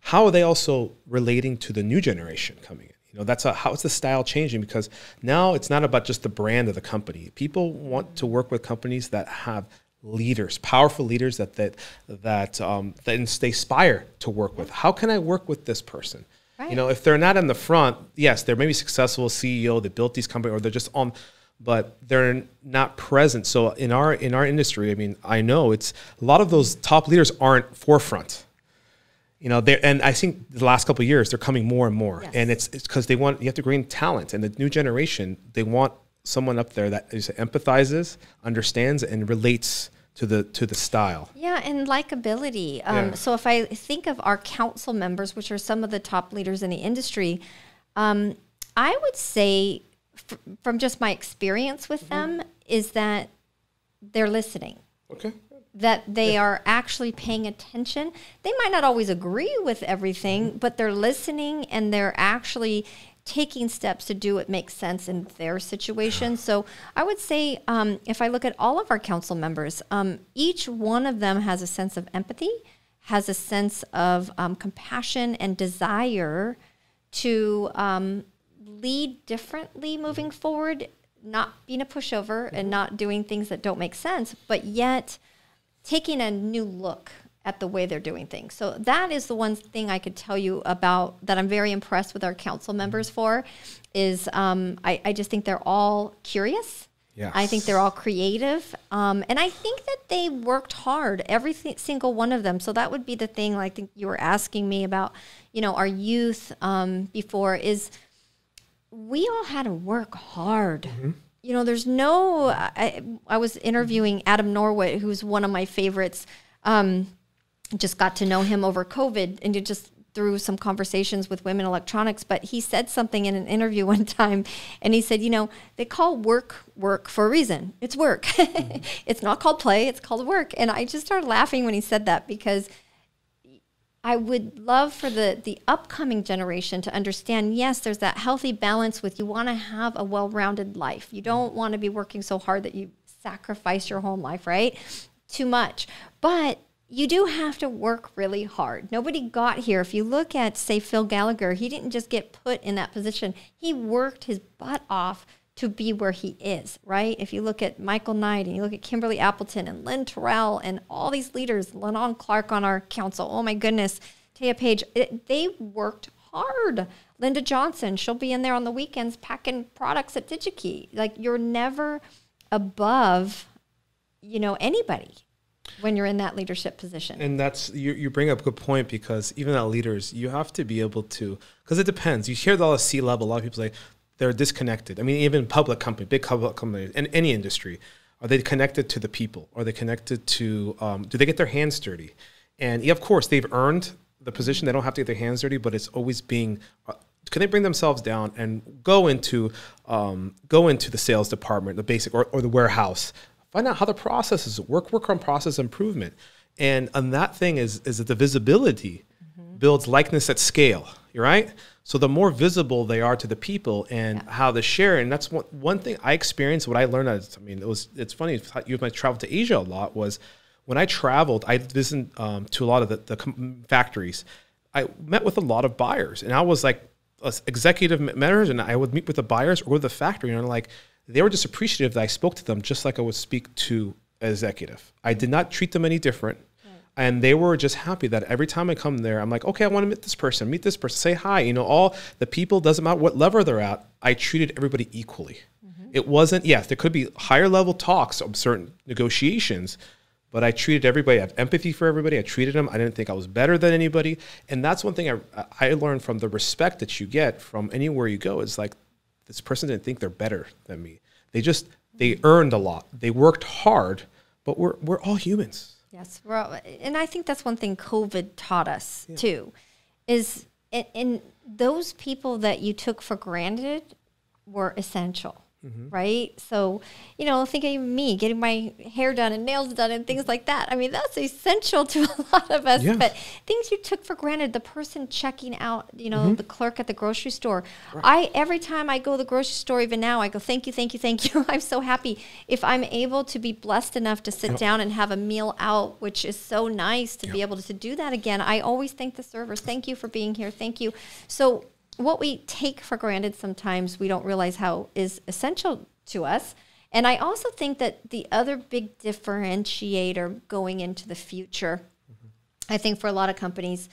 how are they also relating to the new generation coming in You know, that's a, how is the style changing? Because now it's not about just the brand of the company. People want to work with companies that have leaders, powerful leaders that that that um, that they aspire to work with. How can I work with this person? Right. You know, if they're not in the front, yes, they're maybe successful CEO, they built these companies, or they're just on, but they're not present. So in our in our industry, I mean, I know it's a lot of those top leaders aren't forefront. You know, they and I think the last couple years they're coming more and more, yes. and it's it's because they want you have to bring talent, and the new generation they want someone up there that is, empathizes, understands, and relates to the to the style. Yeah, and likability. Um, yeah. So if I think of our council members, which are some of the top leaders in the industry, um, I would say, from just my experience with mm-hmm. them, is that they're listening. Okay. That they yeah. are actually paying attention. They might not always agree with everything, mm-hmm. but they're listening and they're actually taking steps to do what makes sense in their situation. So I would say, um, if I look at all of our council members, um, each one of them has a sense of empathy, has a sense of um, compassion and desire to um, lead differently moving forward, not being a pushover and mm-hmm. not doing things that don't make sense, but yet taking a new look at the way they're doing things. So that is the one thing I could tell you about that I'm very impressed with our council members for is um, I, I, just think they're all curious. Yes. I think they're all creative. Um, and I think that they worked hard, every th- single one of them. So that would be the thing like think you were asking me about, you know, our youth um, before is we all had to work hard. Mm-hmm you know, there's no. I, I was interviewing Adam Norwood, who's one of my favorites. Um, just got to know him over COVID and just through some conversations with women electronics. But he said something in an interview one time, and he said, you know, they call work work for a reason. It's work. Mm-hmm. it's not called play. It's called work. And I just started laughing when he said that because. I would love for the the upcoming generation to understand yes there's that healthy balance with you want to have a well-rounded life. You don't want to be working so hard that you sacrifice your home life, right? Too much. But you do have to work really hard. Nobody got here. If you look at, say, Phil Gallagher, he didn't just get put in that position, he worked his butt off to be where he is, right? If you look at Michael Knight and you look at Kimberly Appleton and Lynn Torrel and all these leaders, Lennon Clark on our council, oh my goodness, Taya Page, it, they worked hard. Linda Johnson, she'll be in there on the weekends packing products at DigiKey. Like you're never above, you know, anybody when you're in that leadership position. And that's you, you bring up a good point because even as leaders, you have to be able to because it depends. You hear all the C level, a lot of people say they're disconnected. I mean, even public company, big public companies, in any industry, are they connected to the people? Are they connected to? Um, do they get their hands dirty? And yeah, of course, they've earned the position. They don't have to get their hands dirty, but it's always being. Uh, can they bring themselves down and go into um, go into the sales department, the basic or, or the warehouse, Find out how the processes work. Work on process improvement, and and that thing is is that the visibility mm-hmm. builds likeness at scale. Right. So the more visible they are to the people and yeah. how they share, and that's one one thing I experienced. What I learned, I mean, it was it's funny. You might travel to Asia a lot. Was when I traveled, I visited um, to a lot of the, the factories. I met with a lot of buyers, and I was like executive managers and I would meet with the buyers or the factory, and I'm like, they were just appreciative that I spoke to them just like I would speak to an executive. I did not treat them any different. And they were just happy that every time I come there, I'm like, okay, I want to meet this person, meet this person, say hi. You know, all the people, doesn't matter what level they're at, I treated everybody equally. Mm-hmm. It wasn't, yes, there could be higher level talks of certain negotiations, but I treated everybody. I have empathy for everybody. I treated them. I didn't think I was better than anybody. And that's one thing I, I learned from the respect that you get from anywhere you go is like this person didn't think they're better than me. They just they earned a lot. They worked hard, but we're we're all humans. Yes, we're all, and I think that's one thing COVID taught us yeah. too, is in, in those people that you took for granted were essential mm-hmm. right? So, you know, think of me getting my hair done and nails done and things like that. I mean, that's essential to a lot of us. Yeah. But things you took for granted, the person checking out, you know, mm-hmm. the clerk at the grocery store. Right. I every time I go to the grocery store, even now, I go, thank you, thank you, thank you. I'm so happy if I'm able to be blessed enough to sit yep. down and have a meal out, which is so nice to yep. be able to do that again. I always thank the servers. Thank you for being here. Thank you. So what we take for granted sometimes we don't realize how is essential to us. And I also think that the other big differentiator going into the future, mm-hmm. I think for a lot of companies,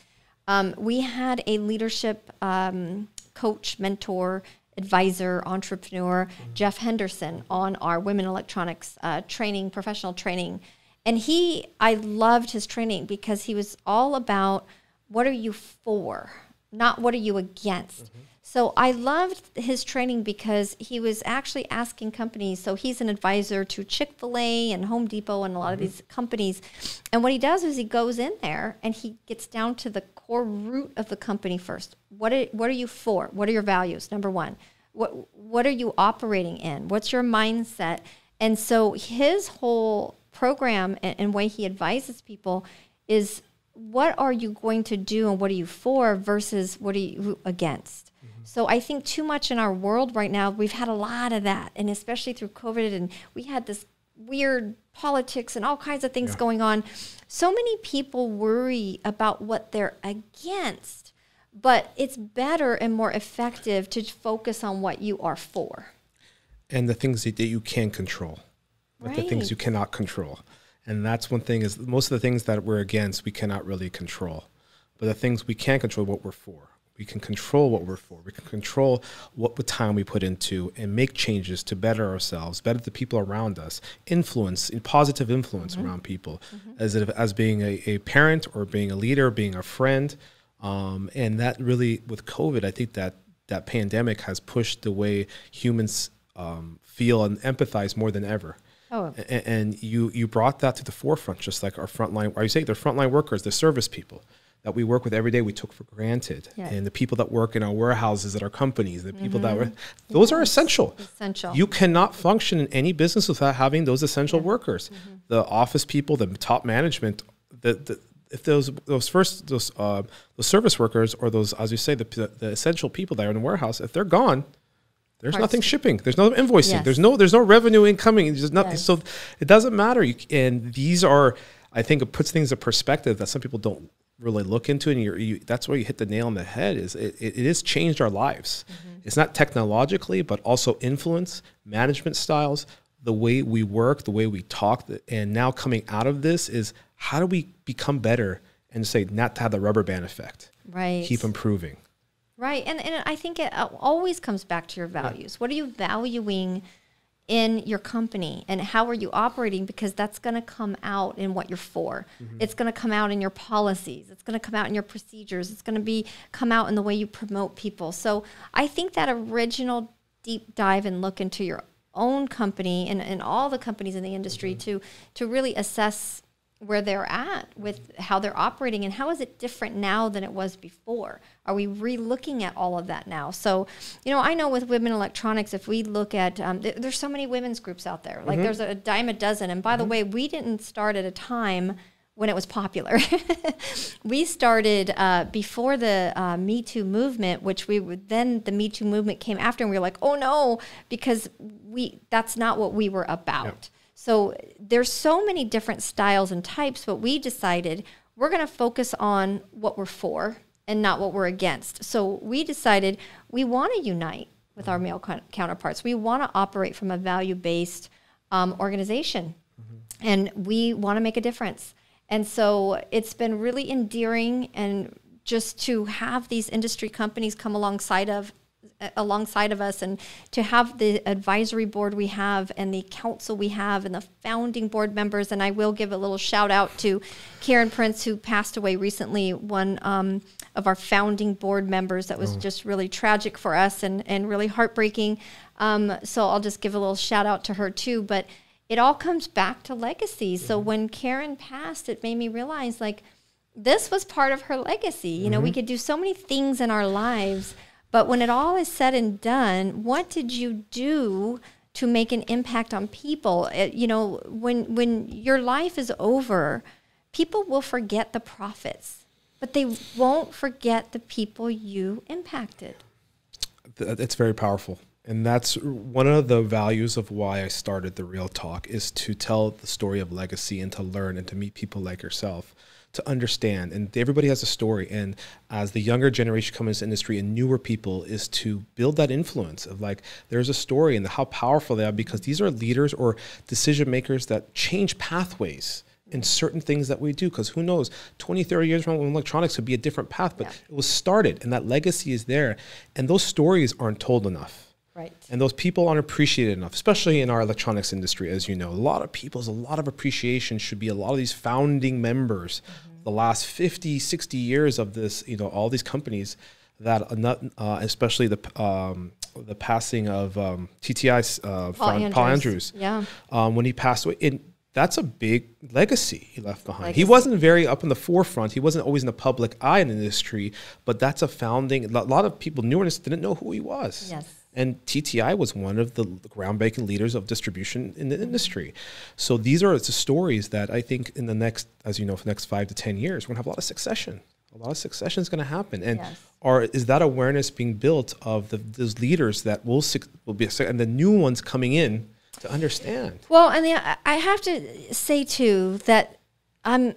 um, we had a leadership um, coach, mentor, advisor, entrepreneur, mm-hmm. Jeff Henderson, on our women electronics uh, training, professional training. And he, I loved his training because he was all about what are you for, not what are you against. Mm-hmm. So I loved his training because he was actually asking companies. So he's an advisor to Chick fil A and Home Depot and a lot mm-hmm. of these companies. And what he does is he goes in there and he gets down to the core root of the company first. What are, what are you for? What are your values? Number one. What, what are you operating in? What's your mindset? And so his whole program and, and way he advises people is what are you going to do and what are you for versus what are you against? Mm-hmm. So I think too much in our world right now, we've had a lot of that. And especially through COVID, and we had this weird politics and all kinds of things yeah. going on. So many people worry about what they're against, but it's better and more effective to focus on what you are for. And the things that you can control, but right. the things you cannot control. And that's one thing is most of the things that we're against, we cannot really control. But the things we can control, what we're for. We can control what we're for. We can control what the time we put into and make changes to better ourselves, better the people around us, influence, positive influence mm-hmm. around people, mm-hmm. as if, as being a, a, parent or being a leader, being a friend. Um, and that really, with COVID, I think that that pandemic has pushed the way humans um, feel and empathize more than ever. Oh. And, and, you you brought that to the forefront, just like our frontline. Are you say they're frontline workers, the service people that we work with every day, we took for granted, and the people that work in our warehouses at our companies, the people mm-hmm. that were those yes. are essential. Essential. You cannot function in any business without having those essential yeah. workers, mm-hmm. the office people, the top management, the, the if those those first those uh, those service workers or those as you say the, the essential people that are in the warehouse if they're gone there's Parts. nothing shipping. There's no invoicing. Yes. There's no there's no revenue incoming. There's nothing. Yes. So it doesn't matter. You, and these are, I think, it puts things in perspective that some people don't really look into. And you, that's where you hit the nail on the head. Is it, it, it has changed our lives. Mm-hmm. It's not technologically, but also influence, management styles, the way we work, the way we talk. And now coming out of this is how do we become better and say not to have the rubber band effect. Right. Keep improving. Right. And, and I think it always comes back to your values. What are you valuing in your company and how are you operating? Because that's going to come out in what you're for. Mm-hmm. It's going to come out in your policies. It's going to come out in your procedures. It's going to be come out in the way you promote people. So I think that original deep dive and look into your own company and, and all the companies in the industry mm-hmm. to to really assess where they're at with how they're operating and how is it different now than it was before are we re-looking at all of that now? So you know i know with women electronics if we look at um, th- there's so many women's groups out there. Like mm-hmm. there's a dime a dozen. And by mm-hmm. the way we didn't start at a time when it was popular. We started uh, before the uh, me too movement which we would then the me too movement came after and we were like oh no because we that's not what we were about. Yep. So there's so many different styles and types, but we decided we're going to focus on what we're for and not what we're against. So we decided we want to unite with our male counterparts. We want to operate from a value based um, organization mm-hmm. and we want to make a difference. And so it's been really endearing and just to have these industry companies come alongside of alongside of us and to have the advisory board we have and the council we have and the founding board members and i will give a little shout out to karen prince who passed away recently one um, of our founding board members that was oh. just really tragic for us and, and really heartbreaking um, so i'll just give a little shout out to her too but it all comes back to legacy so mm-hmm. when karen passed it made me realize like this was part of her legacy you know we mm-hmm. could do so many things in our lives but when it all is said and done, what did you do to make an impact on people? It, you know, when when your life is over, people will forget the profits, but they won't forget the people you impacted. It's very powerful. And that's one of the values of why I started the Real Talk is to tell the story of legacy and to learn and to meet people like yourself to understand and everybody has a story and as the younger generation comes into industry and newer people is to build that influence of like there's a story and how powerful they are because these are leaders or decision makers that change pathways in certain things that we do because who knows 20 30 years from now electronics would be a different path but yeah. it was started and that legacy is there and those stories aren't told enough Right. And those people aren't appreciated enough, especially in our electronics industry, as you know. A lot of people's, a lot of appreciation should be a lot of these founding members, mm-hmm. the last 50, 60 years of this, you know, all these companies that, not, uh, especially the, um, the passing of um, TTI, uh, Paul, Andrews. Paul Andrews. Yeah. Um, when he passed away, it, that's a big legacy he left behind. Legacy. He wasn't very up in the forefront. He wasn't always in the public eye in the industry, but that's a founding. A lot of people knew and didn't know who he was. Yes. And TTI was one of the groundbreaking leaders of distribution in the industry. So these are the stories that I think in the next, as you know, for the next five to 10 years, we're going to have a lot of succession. A lot of succession is going to happen. And yes. are, is that awareness being built of the, those leaders that will, will be, and the new ones coming in to understand? Well, and the, I have to say too that I'm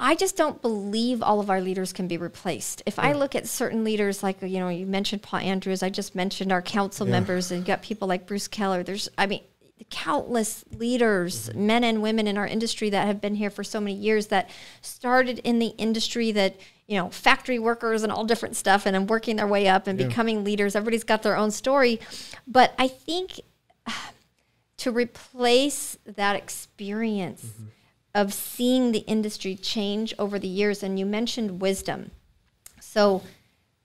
I just don't believe all of our leaders can be replaced. If yeah. I look at certain leaders, like you know, you mentioned Paul Andrews, I just mentioned our council yeah. members, and you got people like Bruce Keller. There's, I mean, countless leaders, mm-hmm. men and women in our industry that have been here for so many years that started in the industry that you know factory workers and all different stuff, and then working their way up and yeah. becoming leaders. Everybody's got their own story, but I think to replace that experience. Mm-hmm of seeing the industry change over the years. And you mentioned wisdom. So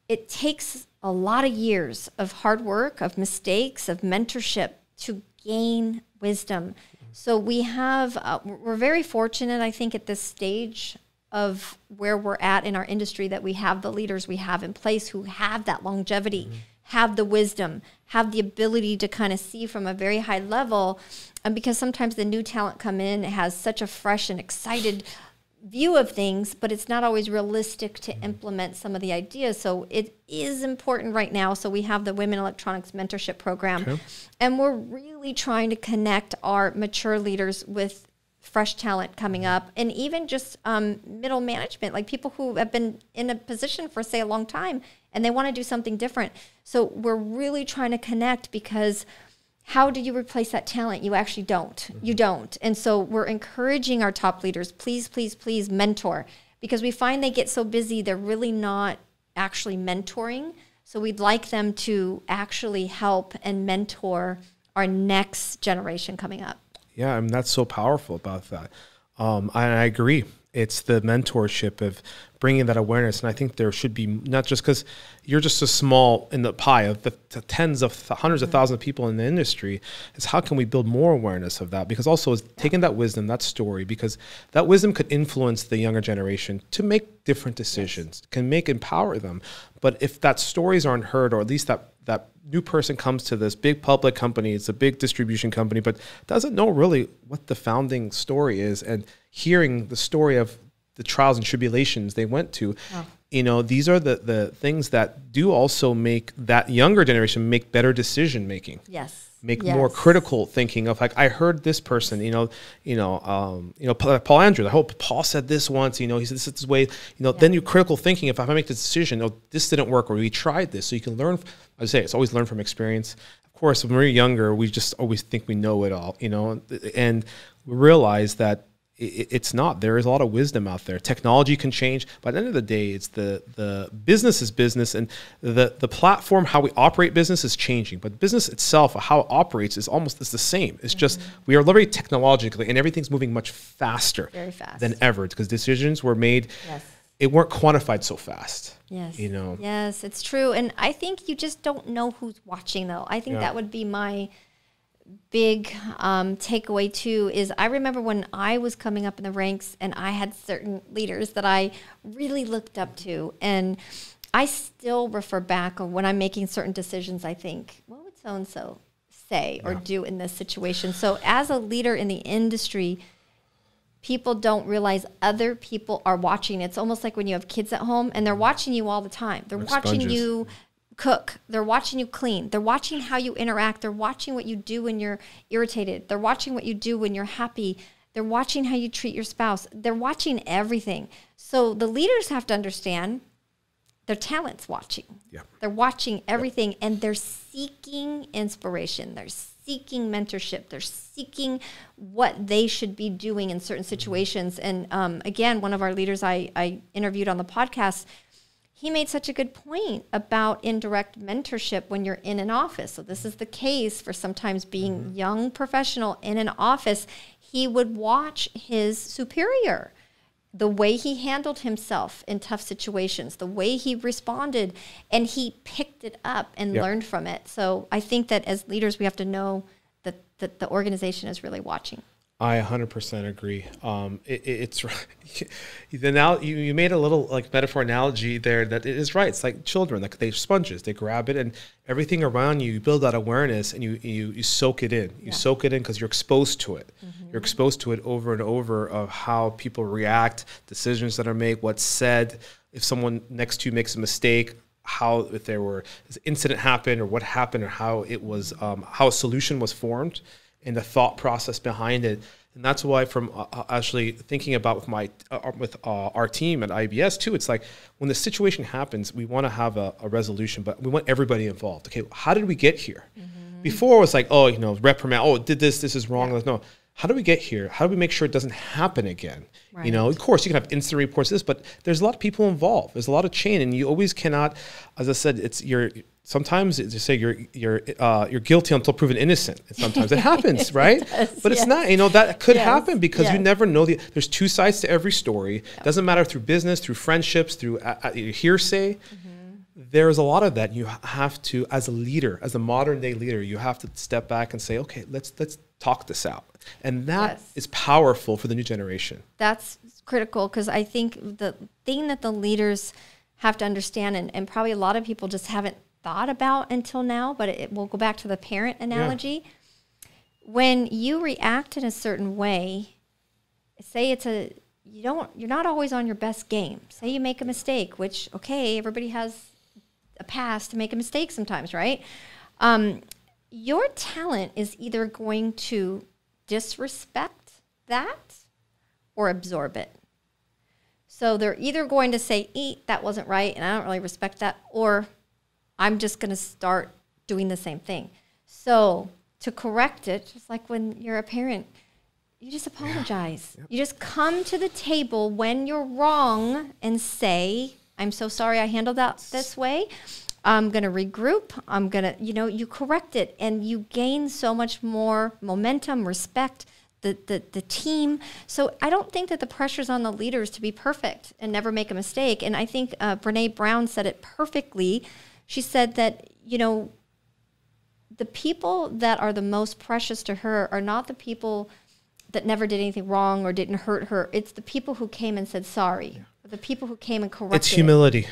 it takes a lot of years of hard work, of mistakes, of mentorship to gain wisdom. So we have, uh, we're very fortunate, I think, at this stage of where we're at in our industry that we have the leaders we have in place who have that longevity, mm-hmm. have the wisdom, have the ability to kind of see from a very high level and because sometimes the new talent come in has such a fresh and excited view of things, but it's not always realistic to mm-hmm. implement some of the ideas. So it is important right now. So we have the Women Electronics Mentorship Program, okay. and we're really trying to connect our mature leaders with fresh talent coming mm-hmm. up, and even just um, middle management, like people who have been in a position for say a long time and they want to do something different. So we're really trying to connect because how do you replace that talent? You actually don't. Mm-hmm. You don't. And so we're encouraging our top leaders, please, please, please mentor because we find they get so busy, they're really not actually mentoring. So we'd like them to actually help and mentor our next generation coming up. Yeah, I mean, that's so powerful about that. Um, I, I agree. It's the mentorship of bringing that awareness. And I think there should be not just because you're just a small in the pie of the, the tens of th- 100s mm-hmm. of thousands of people in the industry. Is how can we build more awareness of that? Because also is taking that wisdom, that story, because that wisdom could influence the younger generation to make different decisions, yes. can make empower them. But if that stories aren't heard, or at least that that new person comes to this big public company, it's a big distribution company, but doesn't know really what the founding story is, and hearing the story of the trials and tribulations they went to. Oh. You know, these are the the things that do also make that younger generation make better decision making. Yes. Make yes. more critical thinking of like I heard this person, you know, you know, um, you know, Paul Andrews. I hope Paul said this once. You know, he said this is this way. You know, yeah. then you critical thinking. If I make the decision, oh, this didn't work, or we tried this, so you can learn. I say it's always learn from experience. Of course, when we're younger, we just always think we know it all, you know, and we realize that it's not. There is a lot of wisdom out there. Technology can change, but at the end of the day, it's the the business is business, and the the platform how we operate business is changing. But business itself, how it operates, is almost it's the same. It's mm-hmm. just we are literally technologically, and everything's moving much faster fast. than ever because decisions were made. Yes. It weren't quantified so fast. Yes. You know. Yes, it's true, and I think you just don't know who's watching, though. I think yeah. that would be my big um, takeaway too is I remember when I was coming up in the ranks and I had certain leaders that I really looked up to, and I still refer back when I'm making certain decisions. I think, what would so and so say or yeah. do in this situation? So, as a leader in the industry, people don't realize other people are watching. It's almost like when you have kids at home and they're watching you all the time. They're watching sponges. you cook. They're watching you clean. They're watching how you interact. They're watching what you do when you're irritated. They're watching what you do when you're happy. They're watching how you treat your spouse. They're watching everything. So the leaders have to understand their talent's watching. Yeah. They're watching everything and they're seeking inspiration. They're seeking mentorship. They're seeking what they should be doing in certain situations. And um, again, one of our leaders I, I interviewed on the podcast, he made such a good point about indirect mentorship when you're in an office. So this is the case for sometimes being mm-hmm. young professional in an office. He would watch his superior the way he handled himself in tough situations, the way he responded, and he picked it up and yep. learned from it. So I think that as leaders, we have to know that, that the organization is really watching. I 100% agree. Um, it, it's the now you, you made a little like metaphor analogy there that it is right. It's like children, like they sponges, they grab it and everything around you, you build that awareness and you you, you soak it in. You yeah. soak it in because you're exposed to it. Mm-hmm. You're exposed to it over and over of how people react, decisions that are made, what's said. If someone next to you makes a mistake, how if there were an incident happened or what happened or how it was um, how a solution was formed and the thought process behind it. And that's why, from uh, uh actually thinking about with my uh, uh, with uh, our team at IBS too, it's like when the situation happens, we want to have a, a, resolution, but we want everybody involved. Okay, how did we get here? Mm-hmm. Before it was like, oh, you know, reprimand. Oh, did this? This is wrong. Yeah. No, how do we get here? How do we make sure it doesn't happen again? Right. You know, of course, you can have instant reports this, but there's a lot of people involved. There's a lot of chain, and you always cannot, as I said, it's you're sometimes you say you're you're uh, you're guilty until proven innocent. sometimes it happens, right? it does, but it's yes. not. You know that could yes. happen because yes. you never know. The, there's two sides to every story. Yep. Doesn't matter through business, through friendships, through uh, uh, hearsay. Mm-hmm. There's a lot of that. You have to, as a leader, as a modern day leader, you have to step back and say, okay, let's let's talk this out, and that is powerful for the new generation. That's critical because I think the thing that the leaders have to understand, and, and probably a lot of people just haven't thought about until now, but it, will go back to the parent analogy. Yeah. When you react in a certain way, say it's a you don't you're not always on your best game. Say you make a mistake, which okay, everybody has a past to make a mistake sometimes, right? Um, your talent is either going to disrespect that or absorb it. So they're either going to say, "Eat, that wasn't right," and I don't really respect that, or I'm just going to start doing the same thing. So to correct it, just like when you're a parent, you just apologize. Yeah. Yep. You just come to the table when you're wrong and say, I'm so sorry I handled that this way. I'm going to regroup. I'm going to, you know, you correct it and you gain so much more momentum, respect, the, the, the team. So I don't think that the pressure's on the leaders to be perfect and never make a mistake. And I think uh, Brene Brown said it perfectly she said that, you know, the people that are the most precious to her are not the people that never did anything wrong or didn't hurt her. It's the people who came and said sorry. Yeah. The people who came and corrected. It's humility. It.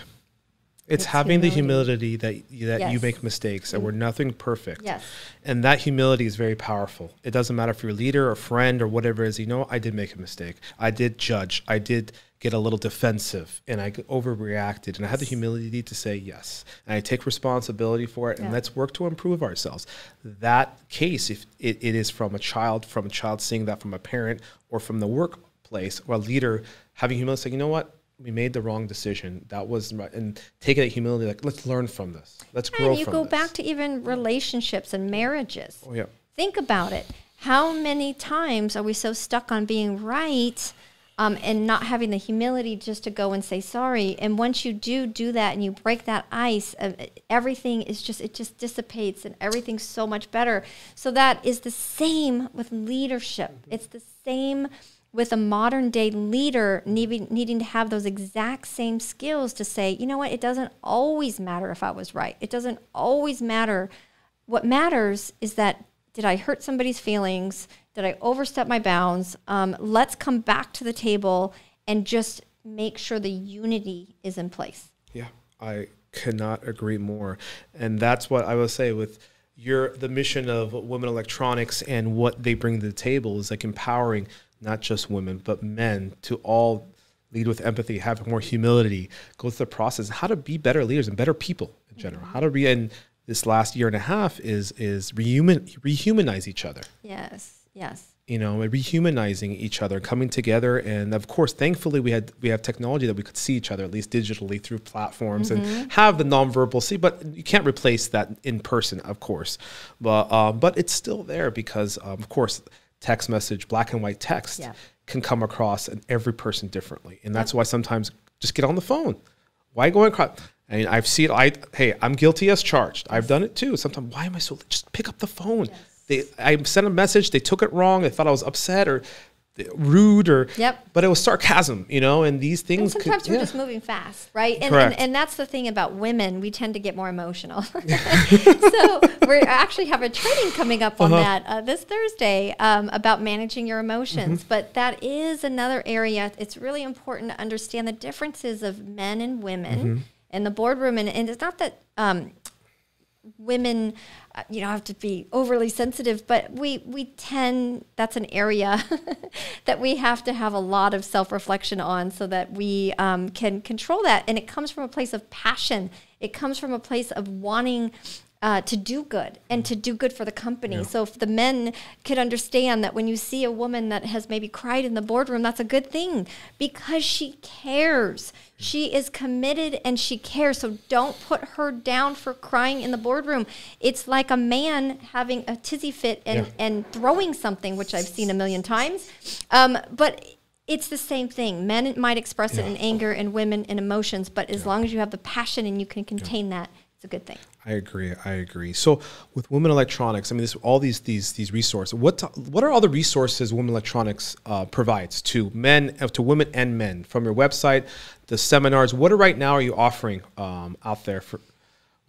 It's, it's having humility. the humility that that yes. you make mistakes and we're mm-hmm. nothing perfect. Yes. And that humility is very powerful. It doesn't matter if you're a leader or friend or whatever it is. You know, I did make a mistake. I did judge. I did get a little defensive and I overreacted. And I had the humility to say yes. And I take responsibility for it and yeah. let's work to improve ourselves. That case, if it, it is from a child, from a child seeing that from a parent or from the workplace or a leader having humility, saying, you know what? We made the wrong decision. That was right. And taking that humility, like, let's learn from this. Let's grow and you go this. back to even relationships and marriages. Oh, yeah. Think about it. How many times are we so stuck on being right um, and not having the humility just to go and say sorry. And once you do do that and you break that ice, uh, everything is just it just dissipates and everything's so much better. So that is the same with leadership. Mm-hmm. It's the same with a modern day leader needing, needing to have those exact same skills to say, you know what, it doesn't always matter if I was right. It doesn't always matter. What matters is that did I hurt somebody's feelings? Did I overstep my bounds? Um, let's come back to the table and just make sure the unity is in place. Yeah, I cannot agree more. And that's what I will say with your the mission of women electronics and what they bring to the table is like empowering not just women but men to all lead with empathy, have more humility, go through the process, how to be better leaders and better people in general. Mm-hmm. How to be in this last year and a half is is rehuman rehumanize each other. Yes. Yes. you know, rehumanizing each other, coming together, and of course, thankfully, we had we have technology that we could see each other at least digitally through platforms mm-hmm. and have the nonverbal see, but you can't replace that in person, of course. But uh, but it's still there because, um, of course, text message, black and white text, yeah. can come across in every person differently, and that's why sometimes just get on the phone. Why go across? I mean, I've seen. I hey, I'm guilty as charged. I've done it too. Sometimes, why am I so? Just pick up the phone. Yes they I sent a message, they took it wrong, they thought I was upset or rude or yep. but it was sarcasm, you know, and these things and sometimes could, we're yeah. just moving fast, right? And, and, and that's the thing about women, we tend to get more emotional. so we actually have a training coming up on uh-huh. that uh, this Thursday um, about managing your emotions. Mm-hmm. But that is another area. It's really important to understand the differences of men and women mm-hmm. in the boardroom, and, and it's not that. Um, women uh, you know have to be overly sensitive but we we tend that's an area that we have to have a lot of self-reflection on so that we um, can control that. And it comes from a place of passion. It comes from a place of wanting uh, to do good and to do good for the company. Yeah. So if the men could understand that when you see a woman that has maybe cried in the boardroom, that's a good thing because she cares. She is committed and she cares. So don't put her down for crying in the boardroom. It's like a man having a tizzy fit and, yeah. and throwing something, which I've seen a million times. Um, but it's the same thing. Men might express yeah. it in anger and women in emotions, but as long as you have the passion and you can contain that, it's a good thing. I agree. I agree. So with Women Electronics, I mean, this, all these these these resources. What what are all the resources Women Electronics uh, provides to men, uh, to women and men from your website, the seminars? What are right now are you offering um, out there for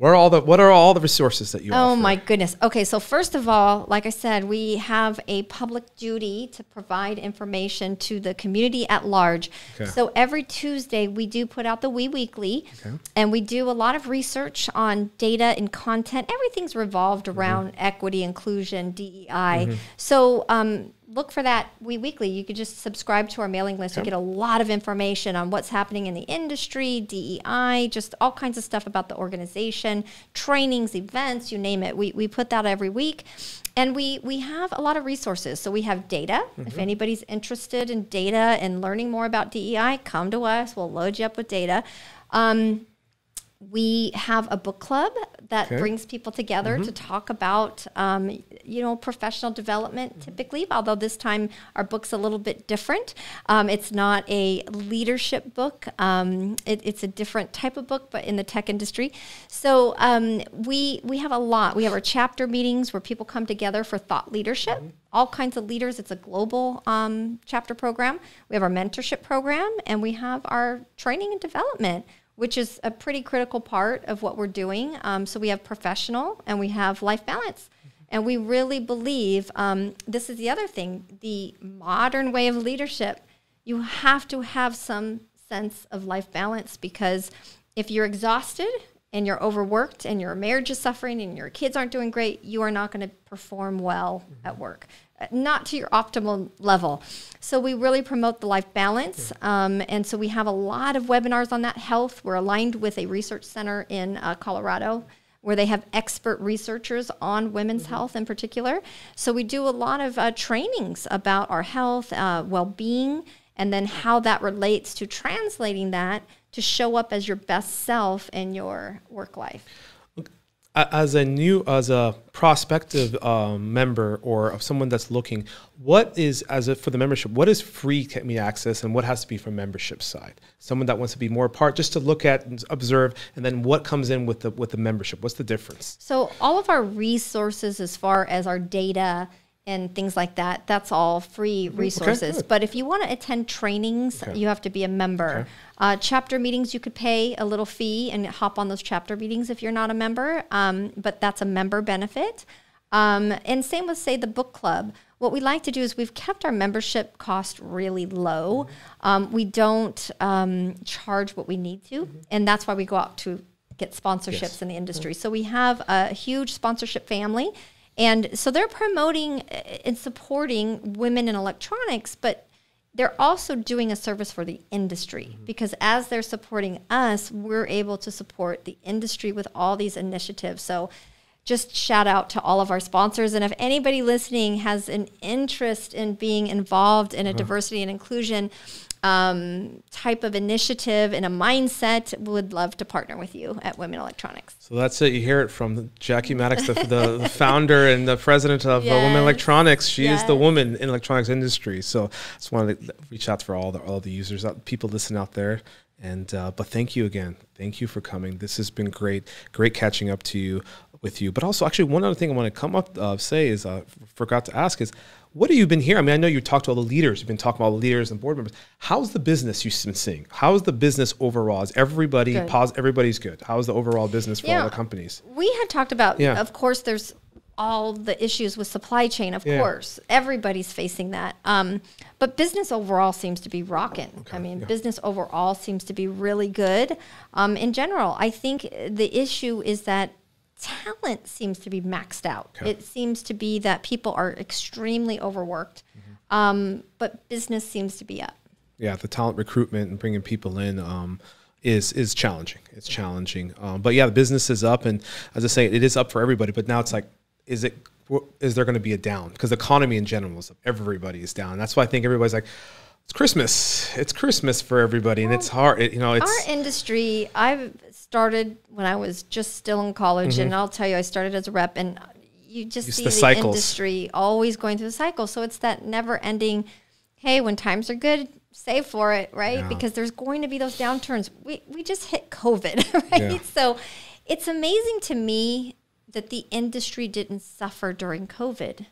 what are all the What are all the resources that you? Oh offer? my goodness. Okay, so first of all, like I said, we have a public duty to provide information to the community at large. Okay. So every Tuesday we do put out the We Weekly, okay. and we do a lot of research on data and content. Everything's revolved around mm-hmm. equity, inclusion, DEI. Mm-hmm. So. Um, look for that we weekly. You could just subscribe to our mailing list. You get a lot of information on what's happening in the industry dei just all kinds of stuff about the organization trainings events you name it. We, we put that every week. And we we have a lot of resources. So we have data. Mm-hmm. if anybody's interested in data and learning more about dei come to us. We'll load you up with data. Um, we have a book club that okay. brings people together mm-hmm. to talk about, um, you know, professional development typically, although this time our book's a little bit different. Um, it's not a leadership book, um, it, it's a different type of book, but in the tech industry. So um, we, we have a lot. We have our chapter meetings where people come together for thought leadership. Mm-hmm all kinds of leaders. It's a global um, chapter program. We have our mentorship program, and we have our training and development which is a pretty critical part of what we're doing. Um, so we have professional and we have life balance. And we really believe um, this is the other thing the modern way of leadership, you have to have some sense of life balance because if you're exhausted and you're overworked and your marriage is suffering and your kids aren't doing great, you are not going to perform well mm-hmm. at work not to your optimal level. So we really promote the life balance. Um, and so we have a lot of webinars on that health. We're aligned with a research center in uh, Colorado where they have expert researchers on women's mm-hmm. health in particular. So we do a lot of uh, trainings about our health, uh, well being, and then how that relates to translating that to show up as your best self in your work life as a new as a prospective um, member or of someone that's looking what is as a, for the membership what is free me access and what has to be from membership side? Someone that wants to be more part just to look at and observe and then what comes in with the with the membership? What's the difference? So all of our resources as far as our data and things like that. That's all free resources. Okay, but if you want to attend trainings, okay. you have to be a member. Okay. Uh, chapter meetings, you could pay a little fee and hop on those chapter meetings if you're not a member, um, but that's a member benefit. Um, and same with, say, the book club. What we like to do is we've kept our membership cost really low. Mm-hmm. Um, we don't um, charge what we need to, mm-hmm. and that's why we go out to get sponsorships yes. in the industry. Mm-hmm. So we have a huge sponsorship family and so they're promoting uh, and supporting women in electronics, but they're also doing a service for the industry mm-hmm. because as they're supporting us, we're able to support the industry with all these initiatives. So just shout out to all of our sponsors. And if anybody listening has an interest in being involved in a uh-huh. diversity and inclusion um, type of initiative and a mindset, would love to partner with you at Women Electronics. So that's it. You hear it from Jackie Mattox, the, the founder and the president of yes. uh, Women Electronics. She yes. is the woman in electronics industry. So I just wanted to reach out for all the all the users, people listening out there. And uh, but thank you again. Thank you for coming. This has been great. Great catching up to you with you. But also, actually, one other thing I want to come up uh, say is uh, forgot to ask is what have you been hearing? I mean, I know you talked to all the leaders. You've been talking to all the leaders and board members. How's the business you've been seeing? How's the business overall? Is everybody pos- Everybody's good. How's the overall business for yeah, all the companies? We had talked about. Yeah. Of course, there's all the issues with supply chain. Of yeah. course, everybody's facing that. Um, but business overall seems to be rocking. Okay, I mean, yeah. business overall seems to be really good. Um, in general, I think the issue is that talent seems to be maxed out. Okay. It seems to be that people are extremely overworked, mm-hmm. um, but business seems to be up. Yeah, the talent recruitment and bringing people in um, is is challenging. It's challenging, um, but yeah, the business is up, and as I say, it is up for everybody. But now it's like, is it? Is there going to be a down? Because the economy in general is up. Everybody is down. That's why I think everybody's like, it's Christmas. It's Christmas for everybody, and it's hard. It, you know, it's our industry. I've started when I was just still in college, mm-hmm. and I'll tell you, I started as a rep, and you just it's see the, the industry always going through the cycle. So it's that never-ending. Hey, when times are good, save for it, right? Yeah. Because there's going to be those downturns. We we just hit COVID, right? Yeah. So it's amazing to me that the industry didn't suffer during COVID.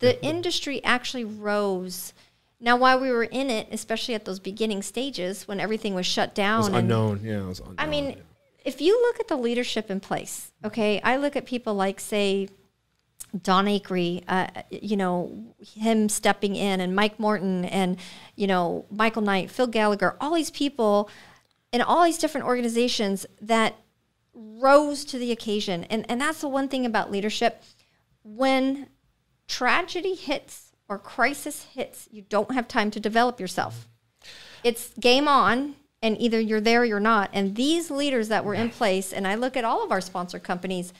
The industry actually rose. Now, while we were in it, especially at those beginning stages when everything was shut down, it was unknown. yeah, it was unknown. I mean, yeah if you look at the leadership in place, okay, I look at people like, say, Don Akery, uh, you know, him stepping in, and Mike Morton, and, you know, Michael Knight, Phil Gallagher, all these people in all these different organizations that rose to the occasion. And, and that's the one thing about leadership. When tragedy hits or crisis hits, you don't have time to develop yourself. It's game on and either you're there or you're not. And these leaders that were in place, and I look at all of our sponsor companies,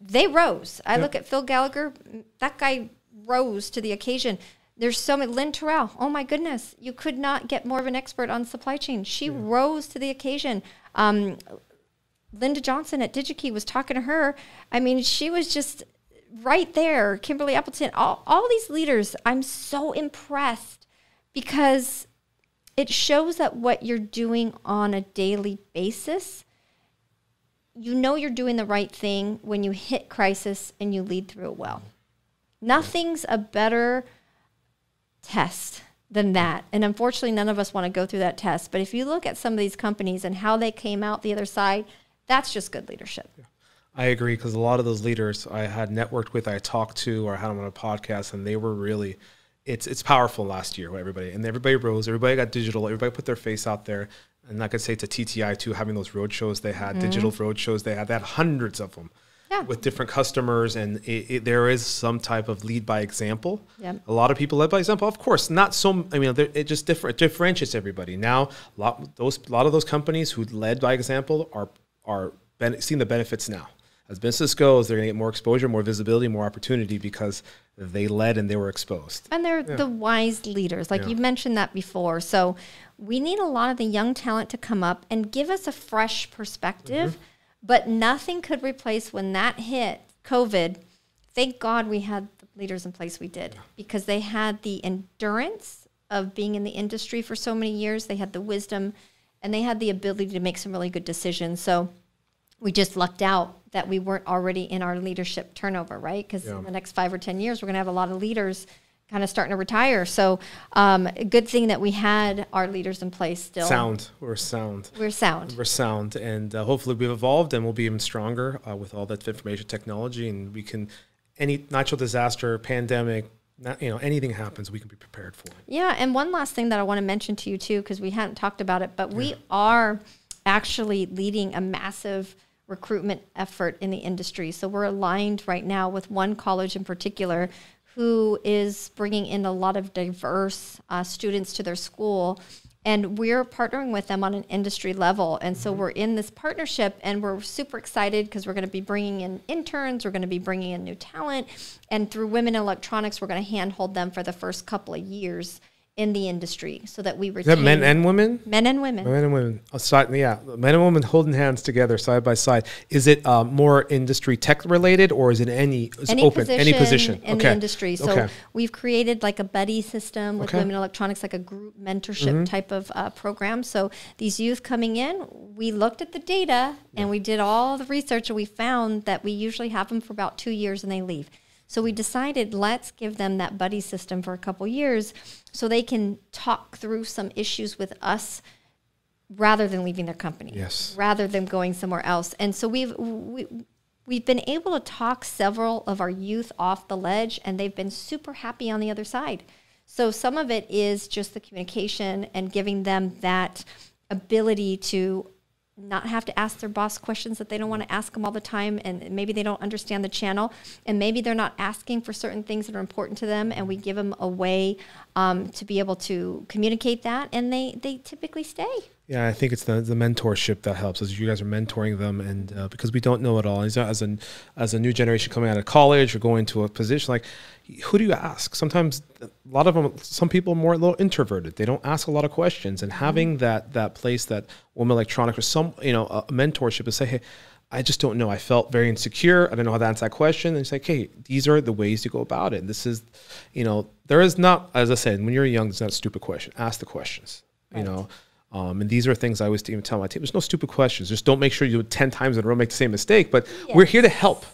they rose. I yep. look at Phil Gallagher, that guy rose to the occasion. There's so many. Lynn Torrel, oh my goodness, you could not get more of an expert on supply chain. She yeah. rose to the occasion. Um, Linda Johnson at DigiKey was talking to her. I mean, she was just right there. Kimberly Appleton, all, all these leaders, I'm so impressed because it shows that what you're doing on a daily basis, you know you're doing the right thing when you hit crisis and you lead through it well. Nothing's a better test than that. And unfortunately, none of us want to go through that test. But if you look at some of these companies and how they came out the other side, that's just good leadership. Yeah. I agree because a lot of those leaders I had networked with, I talked to, or had them on a podcast, and they were really it's it's powerful last year. Everybody and everybody rose. Everybody got digital. Everybody put their face out there. And I could say to TTI too, having those road shows they had, mm-hmm. digital road shows they had, they had hundreds of them. Yeah. with different customers, and it, it, there is some type of lead by example. Yep. A lot of people led by example, of course. Not so. I mean, it just different it differentiates everybody. Now, a lot those a lot of those companies who led by example are are ben, seeing the benefits now. As business goes, they're going to get more exposure, more visibility, more opportunity because they led and they were exposed. And they're yeah. the wise leaders, like yeah. you mentioned that before. So we need a lot of the young talent to come up and give us a fresh perspective. Mm-hmm. But nothing could replace when that hit COVID. Thank God we had the leaders in place we did because they had the endurance of being in the industry for so many years. They had the wisdom and they had the ability to make some really good decisions. So we just lucked out that we weren't already in our leadership turnover, right? Because yeah. in the next five or 10 years, we're going to have a lot of leaders kind of starting to retire. So, um, a good thing that we had our leaders in place still. Sound. We're sound. We're sound. We're sound. And uh, hopefully, we've evolved and we'll be even stronger uh, with all that information technology. And we can, any natural disaster, pandemic, not, you know, anything happens, we can be prepared for it. Yeah. And one last thing that I want to mention to you, too, because we hadn't talked about it, but yeah. we are actually leading a massive recruitment effort in the industry. So we're aligned right now with one college in particular who is bringing in a lot of diverse uh, students to their school and we're partnering with them on an industry level. And so we're in this partnership, and we're super excited because we're going to be bringing in interns, we're going to be bringing in new talent, and through Women in Electronics, we're going to handhold them for the first couple of years in the industry so that we Is retain that men and women? men and women. Men and women, oh, side, yeah, men and women holding hands together side by side. Is it uh, more industry tech related, or is it any, is any open position any position in the industry. So Okay. we've created like a buddy system with Okay. Women electronics, like a group mentorship type of uh, program. So these youth coming in, we looked at the data and we did all the research, and we found that we usually have them for about two years and they leave. So we decided let's give them that buddy system for a couple years, so they can talk through some issues with us rather than leaving their company Yes. rather than going somewhere else and so we've we, we've been able to talk several of our youth off the ledge and they've been super happy on the other side so some of it is just the communication and giving them that ability to not have to ask their boss questions that they don't want to ask them all the time and maybe they don't understand the channel and maybe they're not asking for certain things that are important to them and we give them a way um, to be able to communicate that and they they typically stay Yeah, I think it's the, the mentorship that helps. As you guys are mentoring them, and uh, because we don't know it all, as a, as a new generation coming out of college or going to a position, like who do you ask? Sometimes a lot of them, some people are more a little introverted. They don't ask a lot of questions, and having that that place that woman electronic or some you know a mentorship to say, hey. I just don't know. I felt very insecure. I don't know how to answer that question. And it's like, hey, these are the ways to go about it. This is, you know, there is not, as I said, when you're young, it's not a stupid question. Ask the questions. You know, um, and these are things I always even tell my team. There's no stupid questions. Just don't make sure you do it 10 times in a row, make the same mistake. But we're here to help.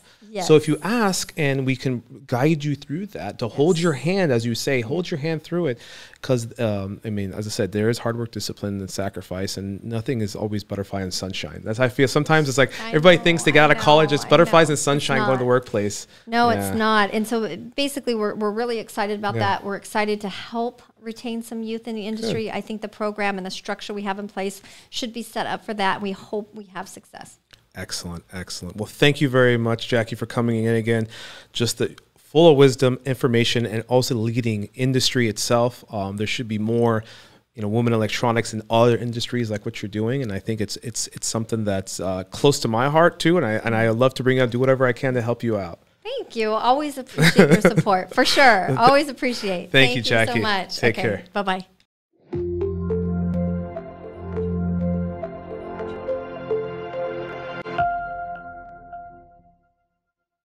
So if you ask and we can guide you through that, to hold your hand, as you say, hold your hand through it. Because, um, I mean, as I said, there is hard work, discipline, and sacrifice, and nothing is always butterfly and sunshine. That's how I feel. Sometimes it's like I everybody know, thinks they got out I of college, it's butterflies and sunshine going to the workplace. No, Yeah. it's not. And so basically, we're, we're really excited about Yeah. that. We're excited to help retain some youth in the industry. I think the program and the structure we have in place should be set up for that. We hope we have success. Excellent, excellent. Well, thank you very much, Jackie, for coming in again. Just the full of wisdom, information, and also leading industry itself. Um, there should be more, you know, women electronics in other industries like what you're doing, and I think it's it's it's something that's uh, close to my heart too. And I and I love to bring out do whatever I can to help you out. Thank you. Always appreciate your support for sure. Always appreciate. Thank you, so Jackie. much. Take okay. care. Bye bye.